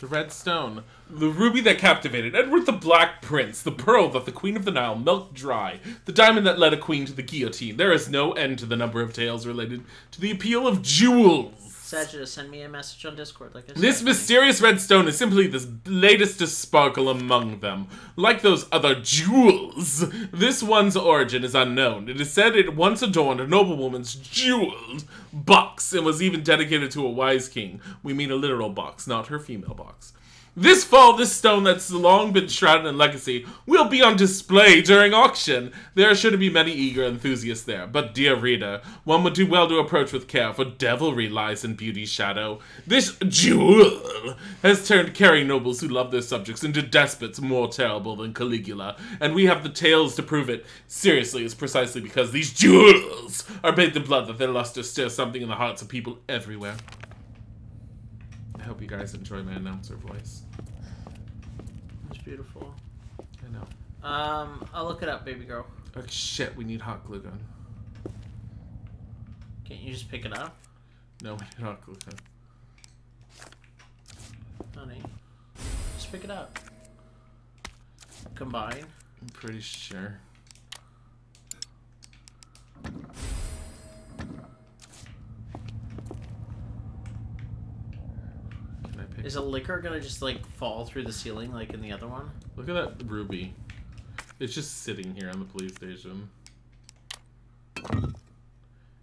The red stone. The ruby that captivated Edward the Black Prince. The pearl that the Queen of the Nile milked dry. The diamond that led a queen to the guillotine. There is no end to the number of tales related to the appeal of jewels. Send me a message on Discord, like. This mysterious red stone is simply the latest to sparkle among them. Like those other jewels, this one's origin is unknown. It is said it once adorned a noblewoman's jeweled box and was even dedicated to a wise king. We mean a literal box, not her female box. This fall, this stone that's long been shrouded in legacy will be on display during auction. There are sure to be many eager enthusiasts there, but dear reader, one would do well to approach with care, for devilry lies in beauty's shadow. This jewel has turned caring nobles who love their subjects into despots more terrible than Caligula, and we have the tales to prove it. Seriously, it's precisely because these jewels are bathed in blood that their luster stirs something in the hearts of people everywhere. I hope you guys enjoy my announcer voice. It's beautiful. I know. Um, I'll look it up, baby girl. Oh shit, we need hot glue gun. Can't you just pick it up, No, we need hot glue gun. honey? Just pick it up. Combine. I'm pretty sure. Can I pick? Is a Licker gonna just like fall through the ceiling like in the other one? Look at that ruby. It's just sitting here on the police station.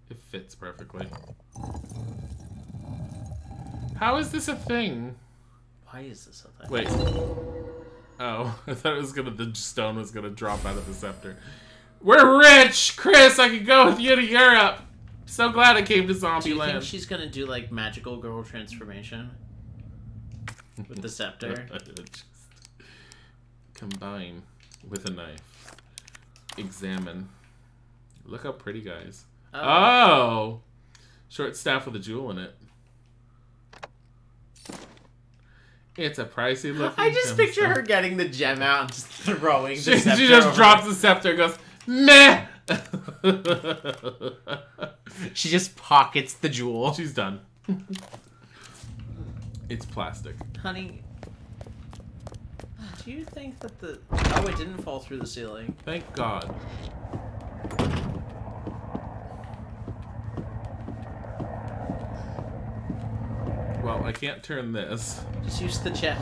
It fits perfectly. How is this a thing? Why is this a thing? Wait. Oh, I thought it was gonna the stone was gonna drop out of the scepter. We're rich, Chris. I could go with you to Europe. So glad I came to Do you think she's gonna do like magical girl transformation with the scepter? Combine with a knife. Examine. Look how pretty, guys. Oh. Oh, short staff with a jewel in it. It's a pricey looking. I just picture her getting the gem out and just throwing the She, she just over. drops the scepter and goes, meh. She just pockets the jewel. She's done. It's plastic. Honey, do you think that the... Oh, it didn't fall through the ceiling. Thank God. Well, I can't turn this. Just use the jet.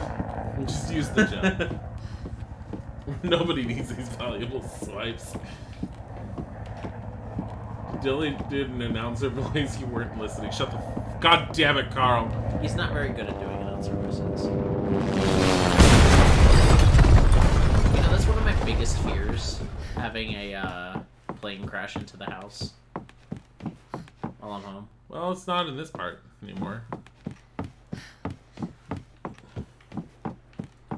Just use the jet. Nobody needs these valuable swipes. Dilly did an announcer voice. You weren't listening. Shut the. God damn it, Carl. He's not very good at doing announcer voices. You know, that's one of my biggest fears, having a uh, plane crash into the house while I'm home. Well, it's not in this part anymore.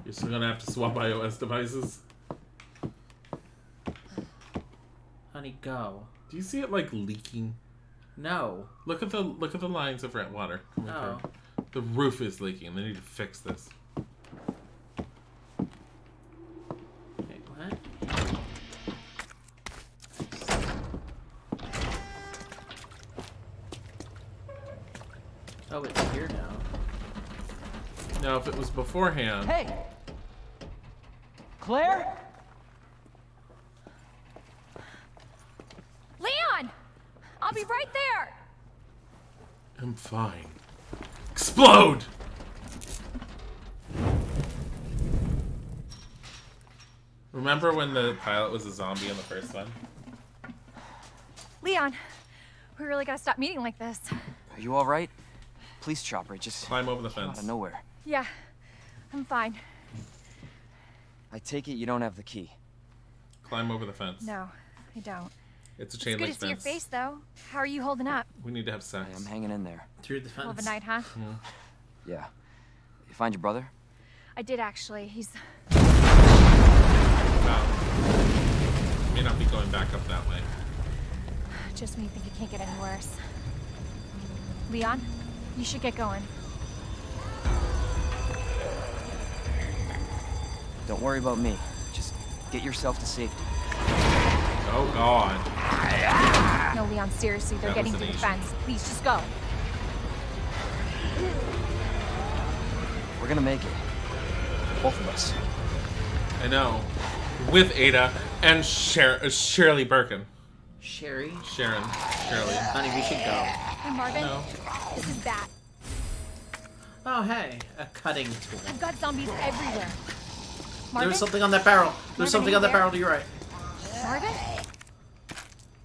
You're still gonna have to swap iOS devices. Honey, go. Do you see it like leaking? No. Look at the look at the lines of rent water coming Oh. through. The roof is leaking. They need to fix this. Wait, what? Oh, it's here now. Now, if it was beforehand, Hey! Claire? Leon! I'll be right there! I'm fine. Explode! Remember when the pilot was a zombie in the first one? Leon, we really gotta stop meeting like this. Are you alright? Police chopper, just Climb over the fence. out fence. of nowhere. Yeah, I'm fine. I take it you don't have the key. Climb over the fence. No, I don't. It's a It's chain good link to see your face, though. How are you holding up? We need to have sex. I'm hanging in there. Through the Hell of a night, huh? Yeah. You find your brother? I did actually. He's. Wow. May not be going back up that way. Just when you think it can't get any worse. Leon, you should get going. Don't worry about me. Just get yourself to safety. Oh God. No, Leon, seriously, they're That getting was through the fence. Please, just go. We're gonna make it. Both of us. I know. With Ada and Sher- uh, Shirley Birkin. Sherry? Sharon. Shirley. Honey, we should go. Hey, Marvin. No. This is that. Oh, hey. A cutting tool. I've got zombies everywhere. There Marvin? was something on that barrel. There's Marvin, something on that there? barrel to your right. Marvin?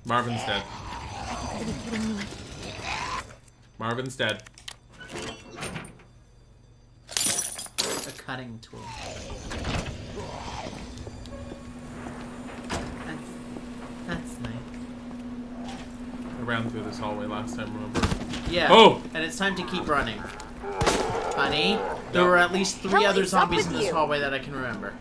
Marvin's dead. Are you kidding me? Marvin's dead. A cutting tool. That's, that's nice. I ran through this hallway last time, remember? Yeah. Oh! And it's time to keep running. Honey, there No. were at least three Hell other zombies in this you? hallway that I can remember.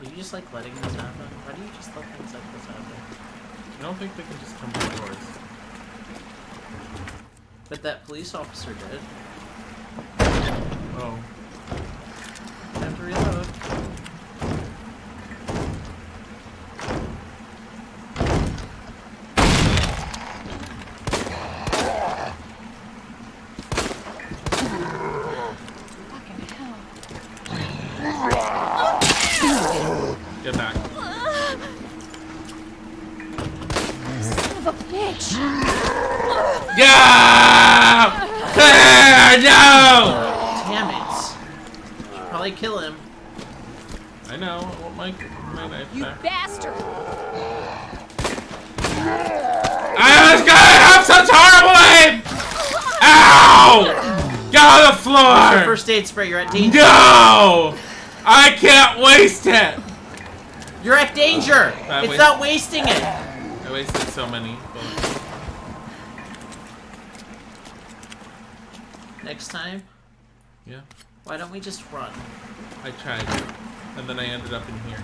Are you just like letting this happen? Why do you just let things like this happen? I don't think they can just come through doors. But that police officer did. Oh. Time to reload. Fucking hell. Get back. Son of a bitch! Yeah! Claire, no! Damn it! Should probably kill him. I know. I want my, my knife You back. bastard! I was gonna have such horrible aim! Ow! Get on the Use your spray, you're at danger. No! I can't waste it! You're at danger! Oh, that it's not wasting it! I wasted so many bullets. Next time, Yeah, why don't we just run? I tried. And then I ended up in here.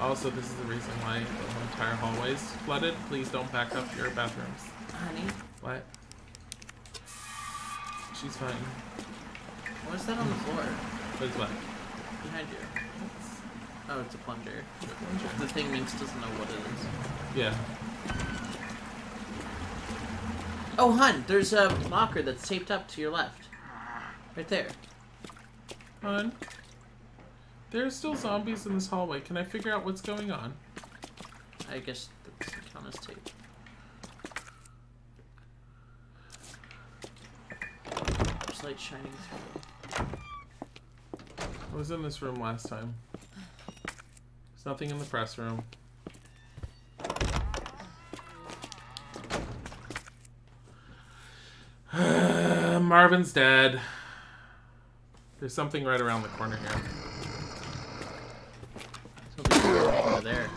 Also, this is the reason why the entire hallway is flooded. Please don't back up your bathrooms. Honey, What? She's fine. What's that on the floor? What is what? Behind you. Oh, it's a plunger. The thing Minx doesn't know what it is. Yeah. Oh, hun, there's a locker that's taped up to your left. Right there. Hun. there are still zombies in this hallway. Can I figure out what's going on? I guess that's the count as tape. There's light shining through. I was in this room last time. There's nothing in the press room. Marvin's dead. There's something right around the corner here. Over there.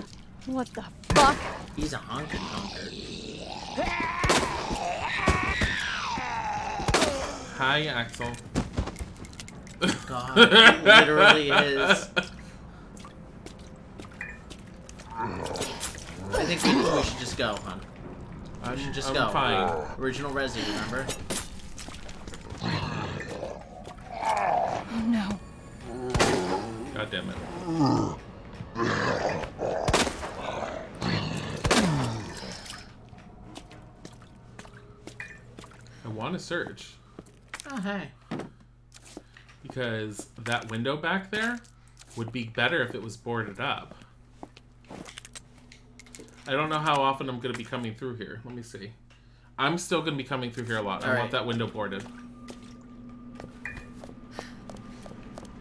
What the fuck? He's a honkin' honker. Hi, Axel. God, he literally is. I think we, we should just go, hon. We I'm- should just I'm go. fine. Original Resi, remember? Oh no. God damn it. I want to search Oh, hey. Because that window back there would be better if it was boarded up. I don't know how often I'm going to be coming through here. Let me see. I'm still going to be coming through here a lot. I All want that window boarded.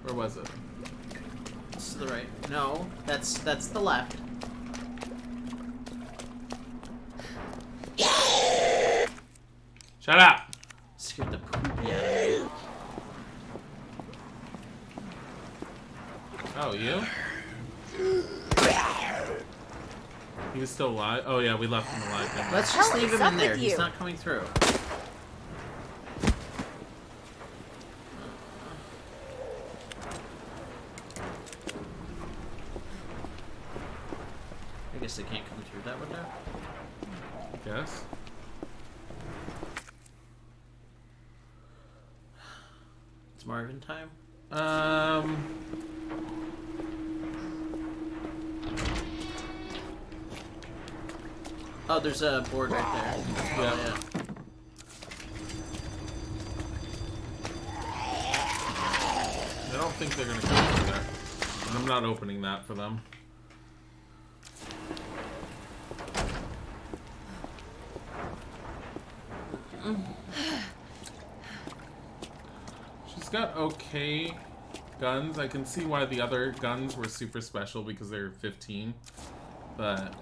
Where was it? This is the right. No, that's that's the left. Shut up! Scared the poopy out of me. Oh, you? He was still alive? Oh, yeah, we left him alive. didn't we? Let's just leave him in there. He's not coming through. I guess they can't come through that window. Yes. It's Marvin time. Um. Oh, there's a board right there. Probably Yeah. I don't think they're gonna come through there. And I'm not opening that for them. She's got okay guns. I can see why the other guns were super special because they're 15. But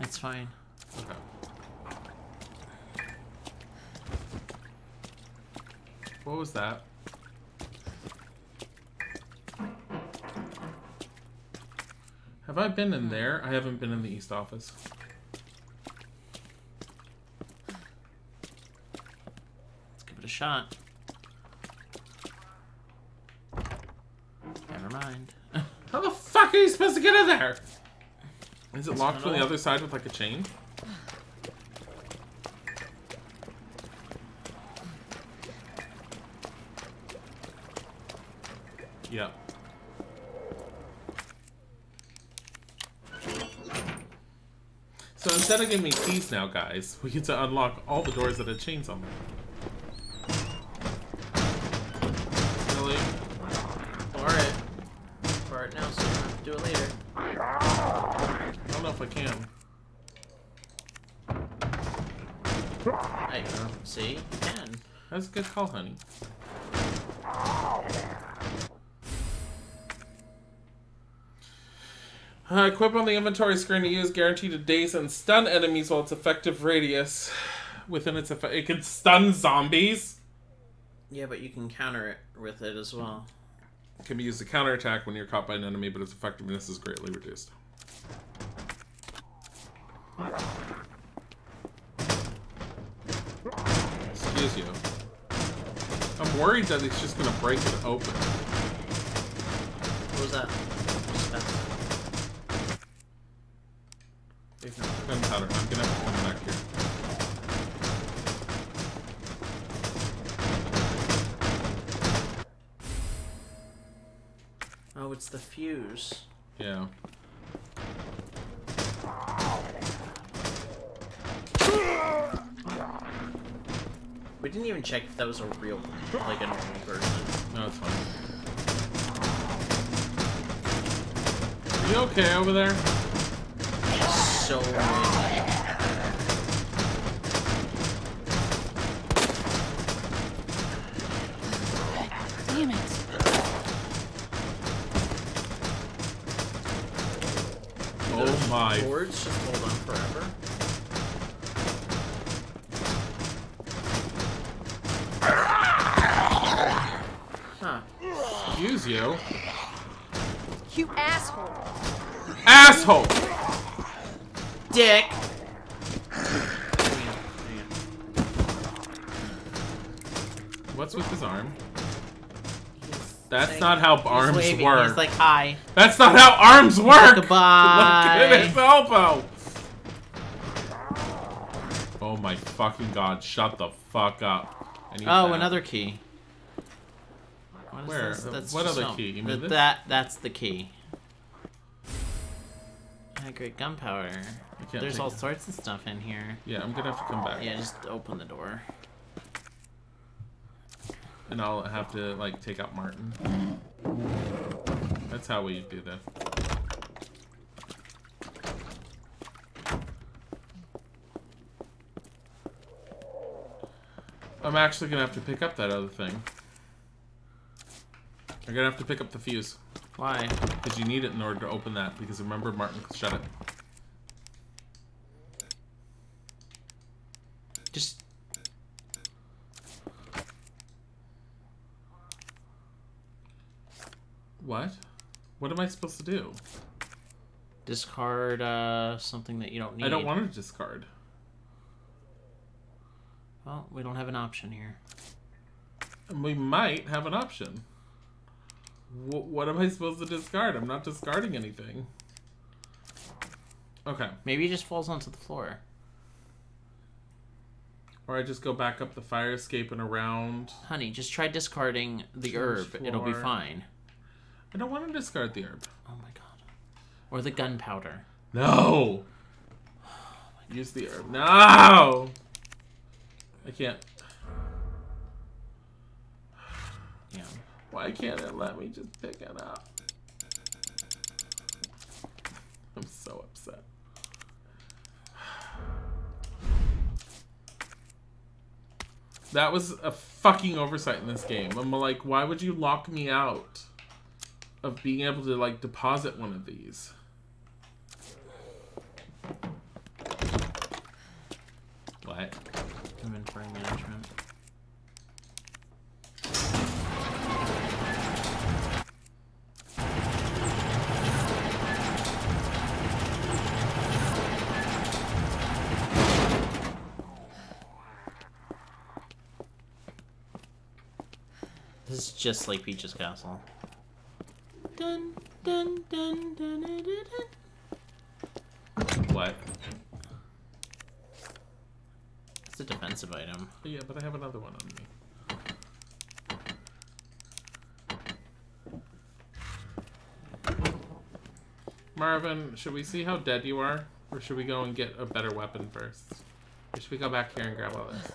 It's fine. okay. What was that? Have I been in there? I haven't been in the East office. Let's give it a shot. Never mind. How the fuck are you supposed to get in there? Is it locked from the other side with like a chain? Yep. So instead of giving me keys now, guys, we get to unlock all the doors that had chains on them. Really? Bar it. Bar it now so you don't have to do it later. I don't know if I can. Hey, see? You can. That's a good call, honey. Uh, equip on the inventory screen to use guaranteed to daze and stun enemies while its effective radius. Within its effect, it can stun zombies. Yeah, but you can counter it with it as well. It can be used to counterattack when you're caught by an enemy, but its effectiveness is greatly reduced. Excuse you. I'm worried that it's just gonna break it open. What was that? Gunpowder. I'm gonna have to come back here. Oh, it's the fuse. Yeah. We didn't even check if that was a real, like a normal version. No, it's fine. Are you okay over there? So many. Damn it. Oh my. Boards just hold on Dick! What's with his arm? That's not how arms waving, work. he's like, "Hi." That's not how arms work. Goodbye. Look at his elbow. Oh my fucking god! Shut the fuck up. Oh, that. another key. What Where? That's What other key? You mean that that's the key. Yeah, great gunpowder. There's all it. sorts of stuff in here. Yeah, I'm gonna have to come back. Yeah, just open the door. And I'll have to like take out Martin. That's how we do this. I'm actually gonna have to pick up that other thing. I'm gonna have to pick up the fuse. Why? Because you need it in order to open that. Because remember, Martin shut it. Just What? What am I supposed to do? discard uh, something that you don't need. I don't want to discard. Well, we don't have an option here. We might have an option. Wh- what am I supposed to discard? I'm not discarding anything. Okay. Maybe it just falls onto the floor. Or I just go back up the fire escape and around. Honey, just try discarding the herb. It'll be fine. I don't want to discard the herb. Oh my god. Or the gunpowder. No! Use the herb. No! I can't. Yeah. Why can't it let me just pick it up? I'm so upset. That was a fucking oversight in this game. I'm like, why would you lock me out of being able to like deposit one of these? What? Inventory management. Just like Peach's Castle. Dun, dun, dun, dun, dun, dun. What? It's a defensive item. Yeah, but I have another one on me. Marvin, should we see how dead you are? Or should we go and get a better weapon first? Or should we go back here and grab all this?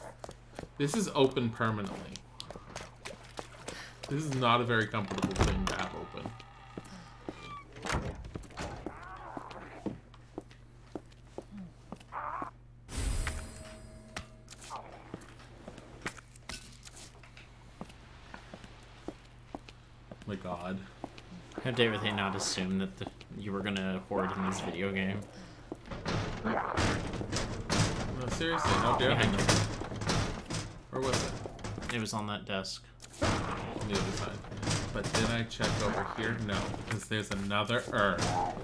This is open permanently. This is not a very comfortable thing to have open. My god. How dare they not assume that the, you were gonna hoard in this video game? No, seriously, how dare they Where was it? It was on that desk. On the other side. But did I check over here? No, because there's another herb. Oh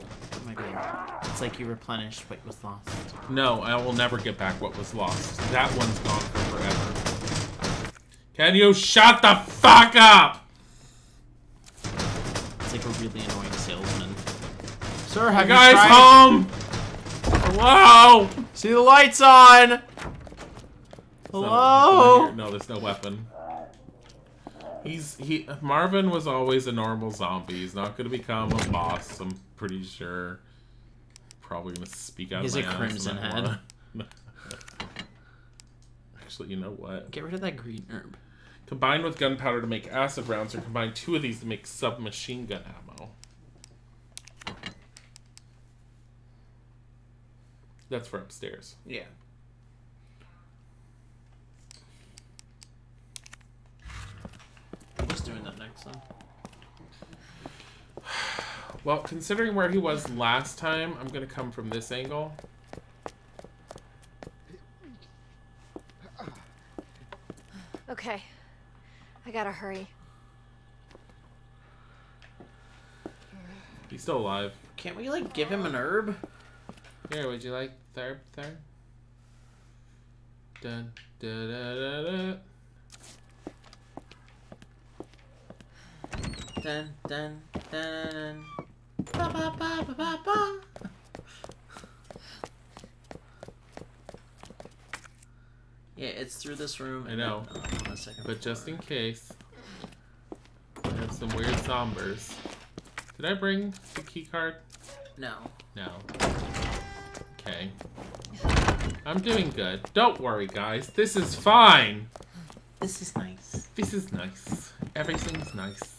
my god. It's like you replenished what was lost. No, I will never get back what was lost. That one's gone for forever. Can you shut the fuck up? It's like a really annoying salesman. Sir, have you, guys tried- home? Hello? See the lights on! Hello? no, there's no weapon. He's he Marvin was always a normal zombie. He's not gonna become a boss. I'm pretty sure. Probably gonna speak out. He's of a crimson head. Actually, you know what? Get rid of that green herb. Combine with gunpowder to make acid rounds, or combine two of these to make submachine gun ammo. That's for upstairs. Yeah. Who's doing that next then? Well, considering where he was last time, I'm gonna come from this angle. Okay. I gotta hurry. He's still alive. Can't we like give him an herb? Here, would you like therp therp? Dun, da, da, da, da. Dun dun dun. Ba, ba, ba, ba, ba, ba. Yeah, it's through this room. I know. Oh, then, on the second But just in case, I have some weird zombers. Did I bring the key card? No. No. Okay. I'm doing good. Don't worry, guys. This is fine. This is nice. This is nice. Everything's nice.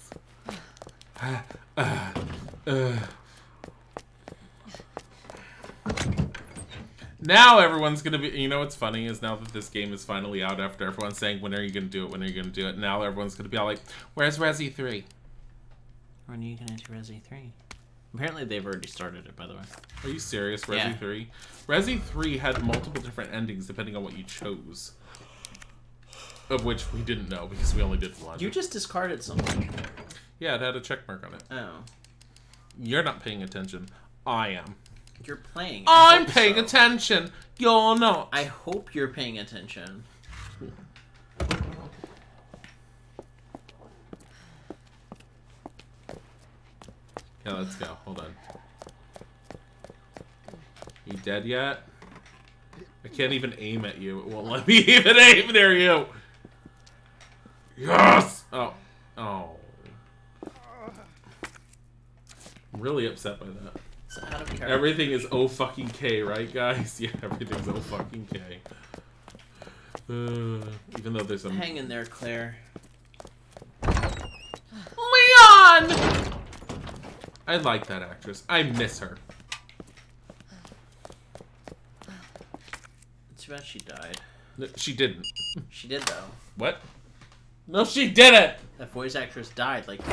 Now everyone's gonna be. You know what's funny is now that this game is finally out, after everyone's saying, "When are you gonna do it? When are you gonna do it?" Now everyone's gonna be all like, "Where's Resi 3? When are you gonna do Resi 3? Apparently they've already started it, by the way. Are you serious? Resi Yeah. 3? Resi 3 had multiple different endings depending on what you chose. Of which we didn't know because we only did one. You just discarded something. Yeah, it had a check mark on it. Oh. You're not paying attention. I am. You're playing. I I'm paying so. attention. You're not. I hope you're paying attention. Okay, let's go. Hold on. You dead yet? I can't even aim at you. It won't let me even aim near you. Yes! Oh. Oh. I'm really upset by that. It's out of character. Everything is O fucking K, right, guys? Yeah, everything's O fucking K. Uh, even though there's a Hang in there, Claire. Leon! I like that actress. I miss her. Too bad she died. No, She didn't. She did though. What? No, she didn't. That voice actress died like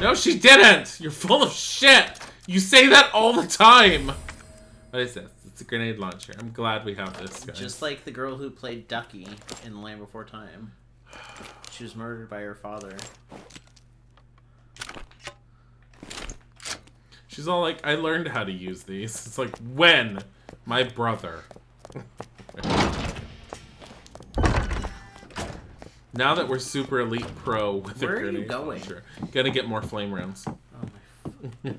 No, she didn't. You're full of shit. You say that all the time. What is this? It's a grenade launcher. I'm glad we have this, guys. just like the girl who played Ducky in The Land Before Time. She was murdered by her father. She's all like, I learned how to use these. It's like, when? My brother. Now that we're super elite pro with the Where are you grenade going? launcher, gonna get more flame rounds. Oh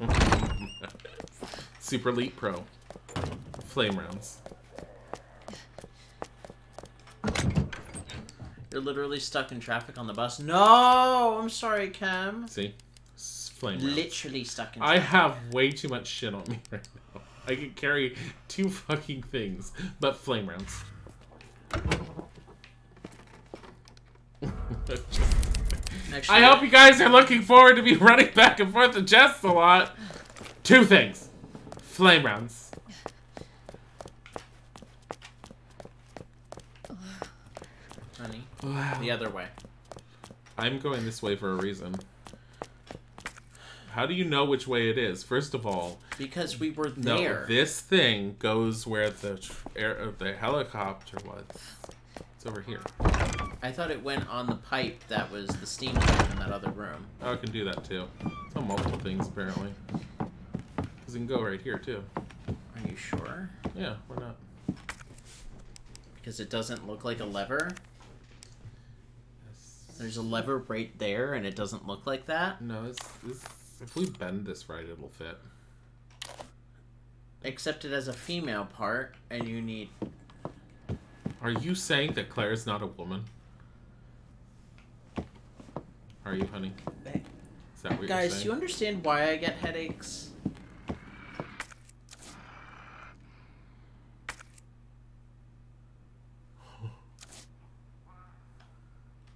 super elite pro. Flame rounds. You're literally stuck in traffic on the bus. No, I'm sorry, Cam. See? Flame rounds. Literally stuck in. Traffic. I have way too much shit on me right now. I can carry two fucking things, but flame rounds. I hope you guys are looking forward to me running back and forth to Jess a lot. Two things. Flame rounds. honey. Wow. The other way. I'm going this way for a reason. How do you know which way it is? First of all, Because we were there. no, this thing goes where the air, uh, the helicopter was. It's over here. I thought it went on the pipe that was the steam pipe in that other room. Oh, I can do that too. It's on multiple things apparently. Cause it can go right here too. Are you sure? Yeah, why not? Because it doesn't look like a lever. There's a lever right there, and it doesn't look like that. No, it's, it's if we bend this right, it'll fit. Except it has a female part, and you need. Are you saying that Claire's not a woman? Are you, honey? Is that what Guys, you're do you understand why I get headaches?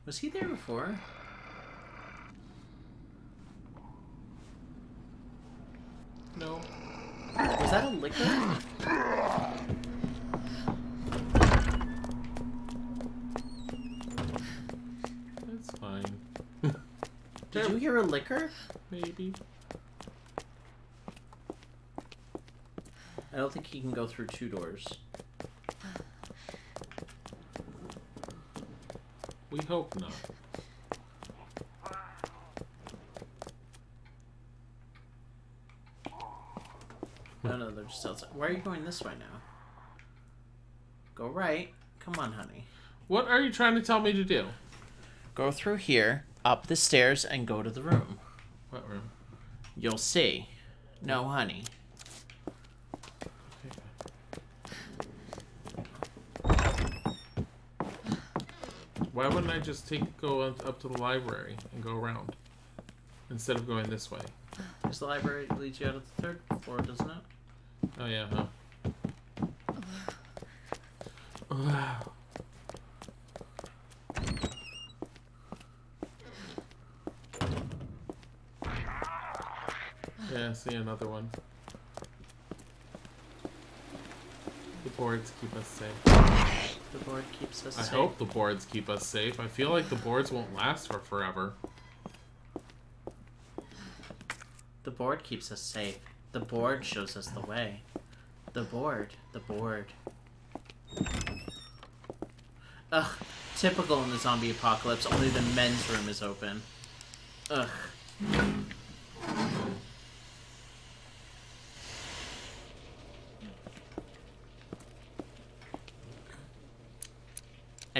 Was he there before? No. Was that a Licker? Did you hear a Licker? Maybe. I don't think he can go through two doors. We hope not. No, no, they're just outside. Why are you going this way now? Go right. Come on, honey. What are you trying to tell me to do? Go through here, up the stairs, and go to the room. What room? You'll see. No, honey. Why wouldn't I just take go up up to the library and go around instead of going this way? Because the library leads you out of the third floor, doesn't it? Oh yeah, huh? Yeah, see another one. The boards keep us safe. The board keeps us I safe. I hope the boards keep us safe. I feel like the boards won't last for forever. The board keeps us safe. The board shows us the way. The board. The board. Ugh. Typical in the zombie apocalypse, only the men's room is open. Ugh.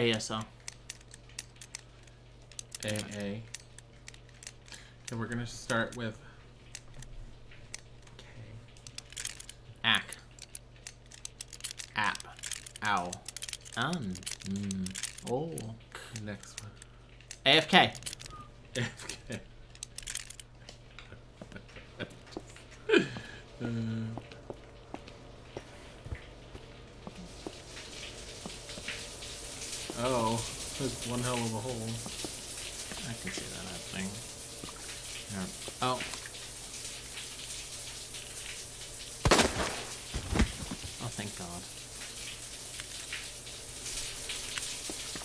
ASL. AA. And we're gonna start with Ack. App. Ow. Um. Mm. Oh. next one. AFK. AFK. Uh, oh, that's one hell of a hole. I can see that happening. Yeah. Oh. Oh, thank God.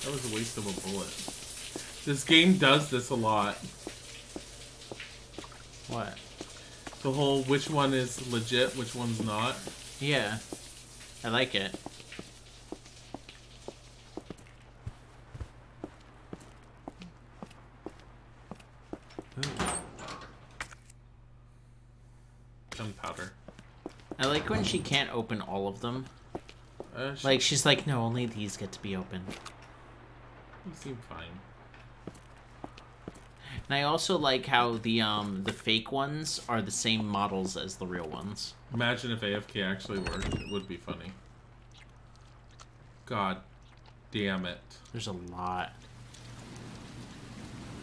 That was a waste of a bullet. This game does this a lot. What? The whole which one is legit, which one's not. Yeah. I like it. Gunpowder. I like when she can't open all of them. Uh, she- Like, she's like, no, only these get to be open. You seem fine. And I also like how the um the fake ones are the same models as the real ones. Imagine if AFK actually worked. It would be funny. God damn it. There's a lot.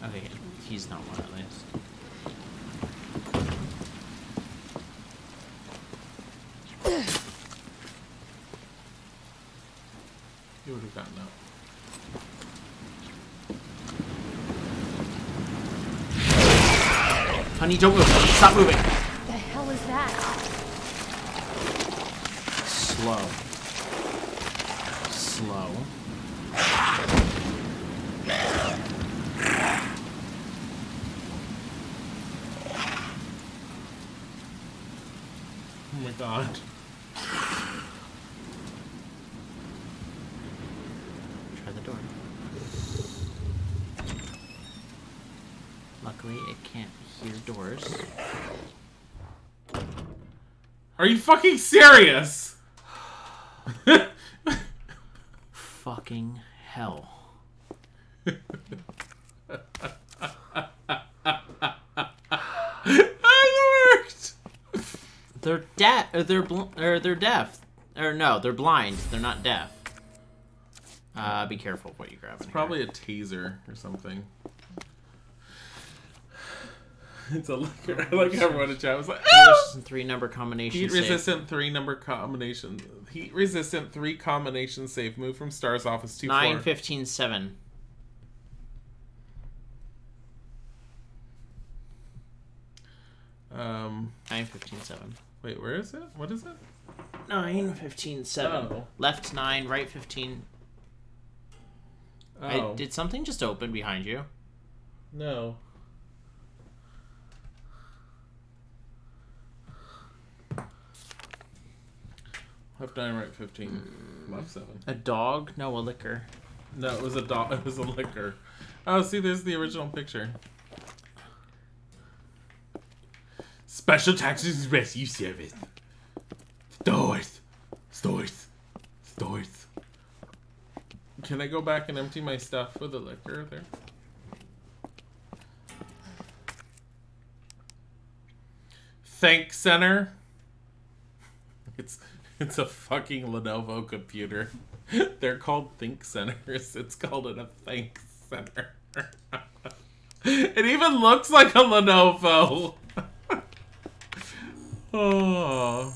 Okay, he's not one at least. You would have gotten up. Honey, don't move. Stop moving. The hell is that? Slow. Slow. Oh my god. Try the door. Luckily, it can't hear doors. Are you fucking serious? Fucking hell. They're deaf. Or they're bl- or they're deaf. Or no, they're blind. They're not deaf. Uh, be careful what you grab. It's here. probably a taser or something. It's a Licker. I like everyone in chat was like! Resistant three number combination. Heat save. resistant three number combination. Heat resistant three combination save. Move from STARS office to Nine floor. fifteen seven. Um, Nine fifteen seven. wait, where is it? What is it? Nine fifteen seven. Oh. Left nine, right fifteen. Oh I, did something just open behind you? no. Left nine, right fifteen, mm. left seven. A dog? No, a Licker. No, it was a dog. It was a Licker. Oh, see, there's the original picture. Special Tactics Rescue Service. Stores. Stores. Stores. Can I go back and empty my stuff with the Licker there? Thank Center. It's it's a fucking Lenovo computer. They're called Think Centers. It's called it a Thank Center. it even looks like a Lenovo. oh.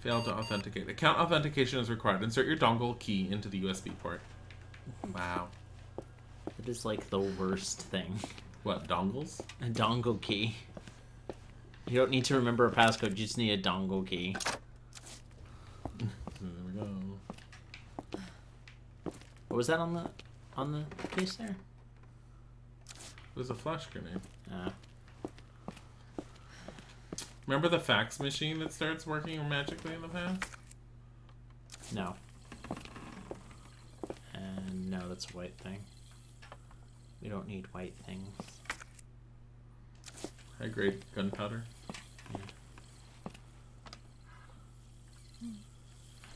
Failed to authenticate. Account authentication is required. Insert your dongle key into the USB port. Wow. It is like the worst thing. What, dongles? A dongle key. You don't need to remember a passcode, you just need a dongle key. There we go. What was that on the on the case there? It was a flash grenade. Uh, Remember the fax machine that starts working magically in the past? no. And no, that's a white thing. We don't need white things. High grade gunpowder.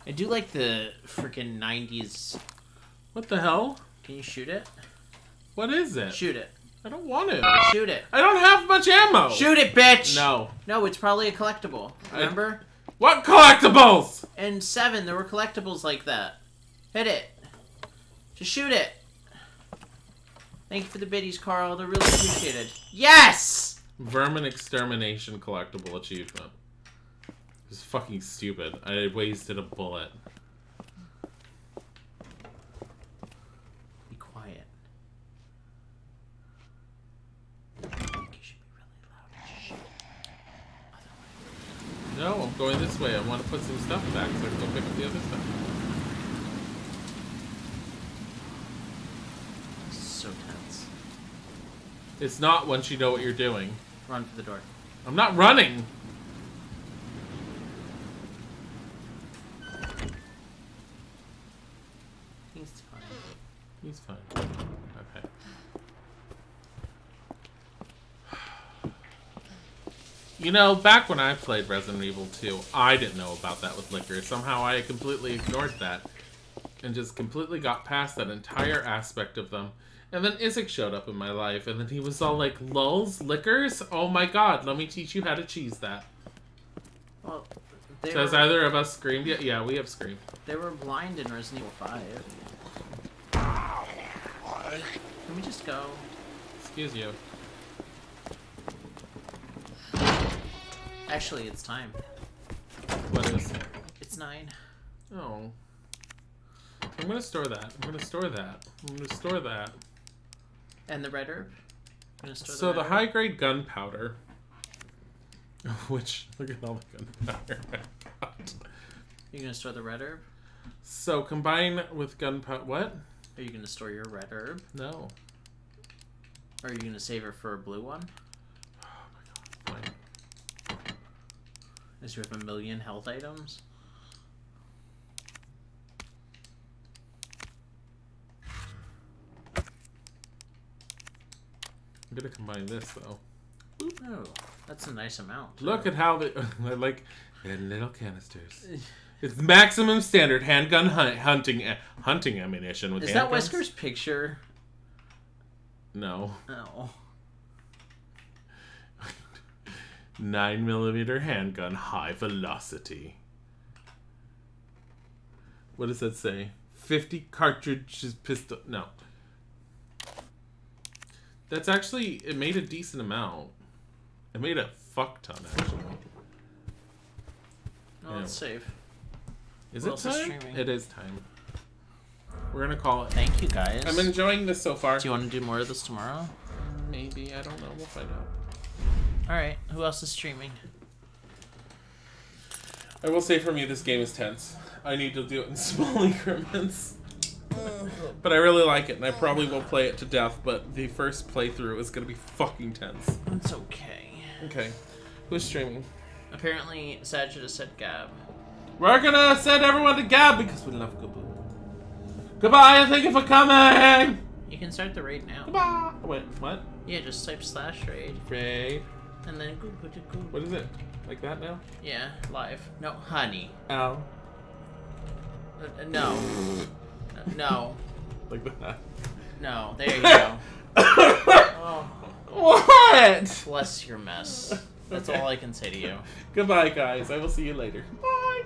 I do like the freaking 90s. What the hell? Can you shoot it? What is it? Shoot it. I don't want to. Shoot it. I don't have much ammo. Shoot it, bitch! No. No, it's probably a collectible. Remember? What collectibles? In 7, there were collectibles like that. Hit it. Just shoot it. Thank you for the biddies, Carl. They're really appreciated. Yes! Vermin extermination collectible achievement. It was fucking stupid. I wasted a bullet. Be quiet. I think you should be really loud shit. No, I'm going this way. I want to put some stuff back so I can go pick up the other stuff. So tense. It's not once you know what you're doing. Run for the door. I'm not running. He's fine. He's fine. Okay. You know, back when I played Resident Evil 2, I didn't know about that with Licker. Somehow I completely ignored that and just completely got past that entire aspect of them. And then Isaac showed up in my life, and then he was all like, lulls, Lickers? Oh my god, let me teach you how to cheese that. Well, they So has either of us screamed yet? Yeah, we have screamed. they were blind in Resident Evil 5. Can we just go? Excuse you. Actually, it's time. What is? It's 9. Oh. I'm gonna store that. I'm gonna store that. I'm gonna store that. And the red herb? So the high grade gunpowder, which look at all the gunpowder. You're gonna store the red herb? so combine with gunpowder. What? Are you gonna store your red herb? No. Are you gonna save it for a blue one? Oh my god! Fine. As you have a million health items? I'm gonna combine this though. Oh, that's a nice amount. Look at how they they're like little canisters. It's maximum standard handgun hunt, hunting eh, hunting ammunition with Is that handguns. Wesker's picture? No. Oh. Nine millimeter handgun, high velocity. What does that say? Fifty cartridges pistol. No. That's actually it made a decent amount. It made a fuck ton actually. No, it's safe. Is Who it else is time? It is time. We're gonna call it. Thank you guys. I'm enjoying this so far. Do you want to do more of this tomorrow? Maybe I don't know. We'll find out. All right. Who else is streaming? I will say for me, this game is tense. I need to do it in small increments. But I really like it, and I probably will play it to death. But the first playthrough is gonna be fucking tense. It's okay. Okay, who's streaming? Apparently, Sag just said Gab. We're gonna send everyone to Gab because we love Gaboo. Goodbye, and thank you for coming. You can start the raid now. Goodbye. Wait, what? Yeah, just type slash raid. Raid. And then go go go. What is it? Like that now? Yeah, live. No, honey. Ow. Uh, uh, no. No. Like that. No. There you go. oh. What? Bless your mess. That's Okay. all I can say to you. Goodbye, guys. I will see you later. Bye.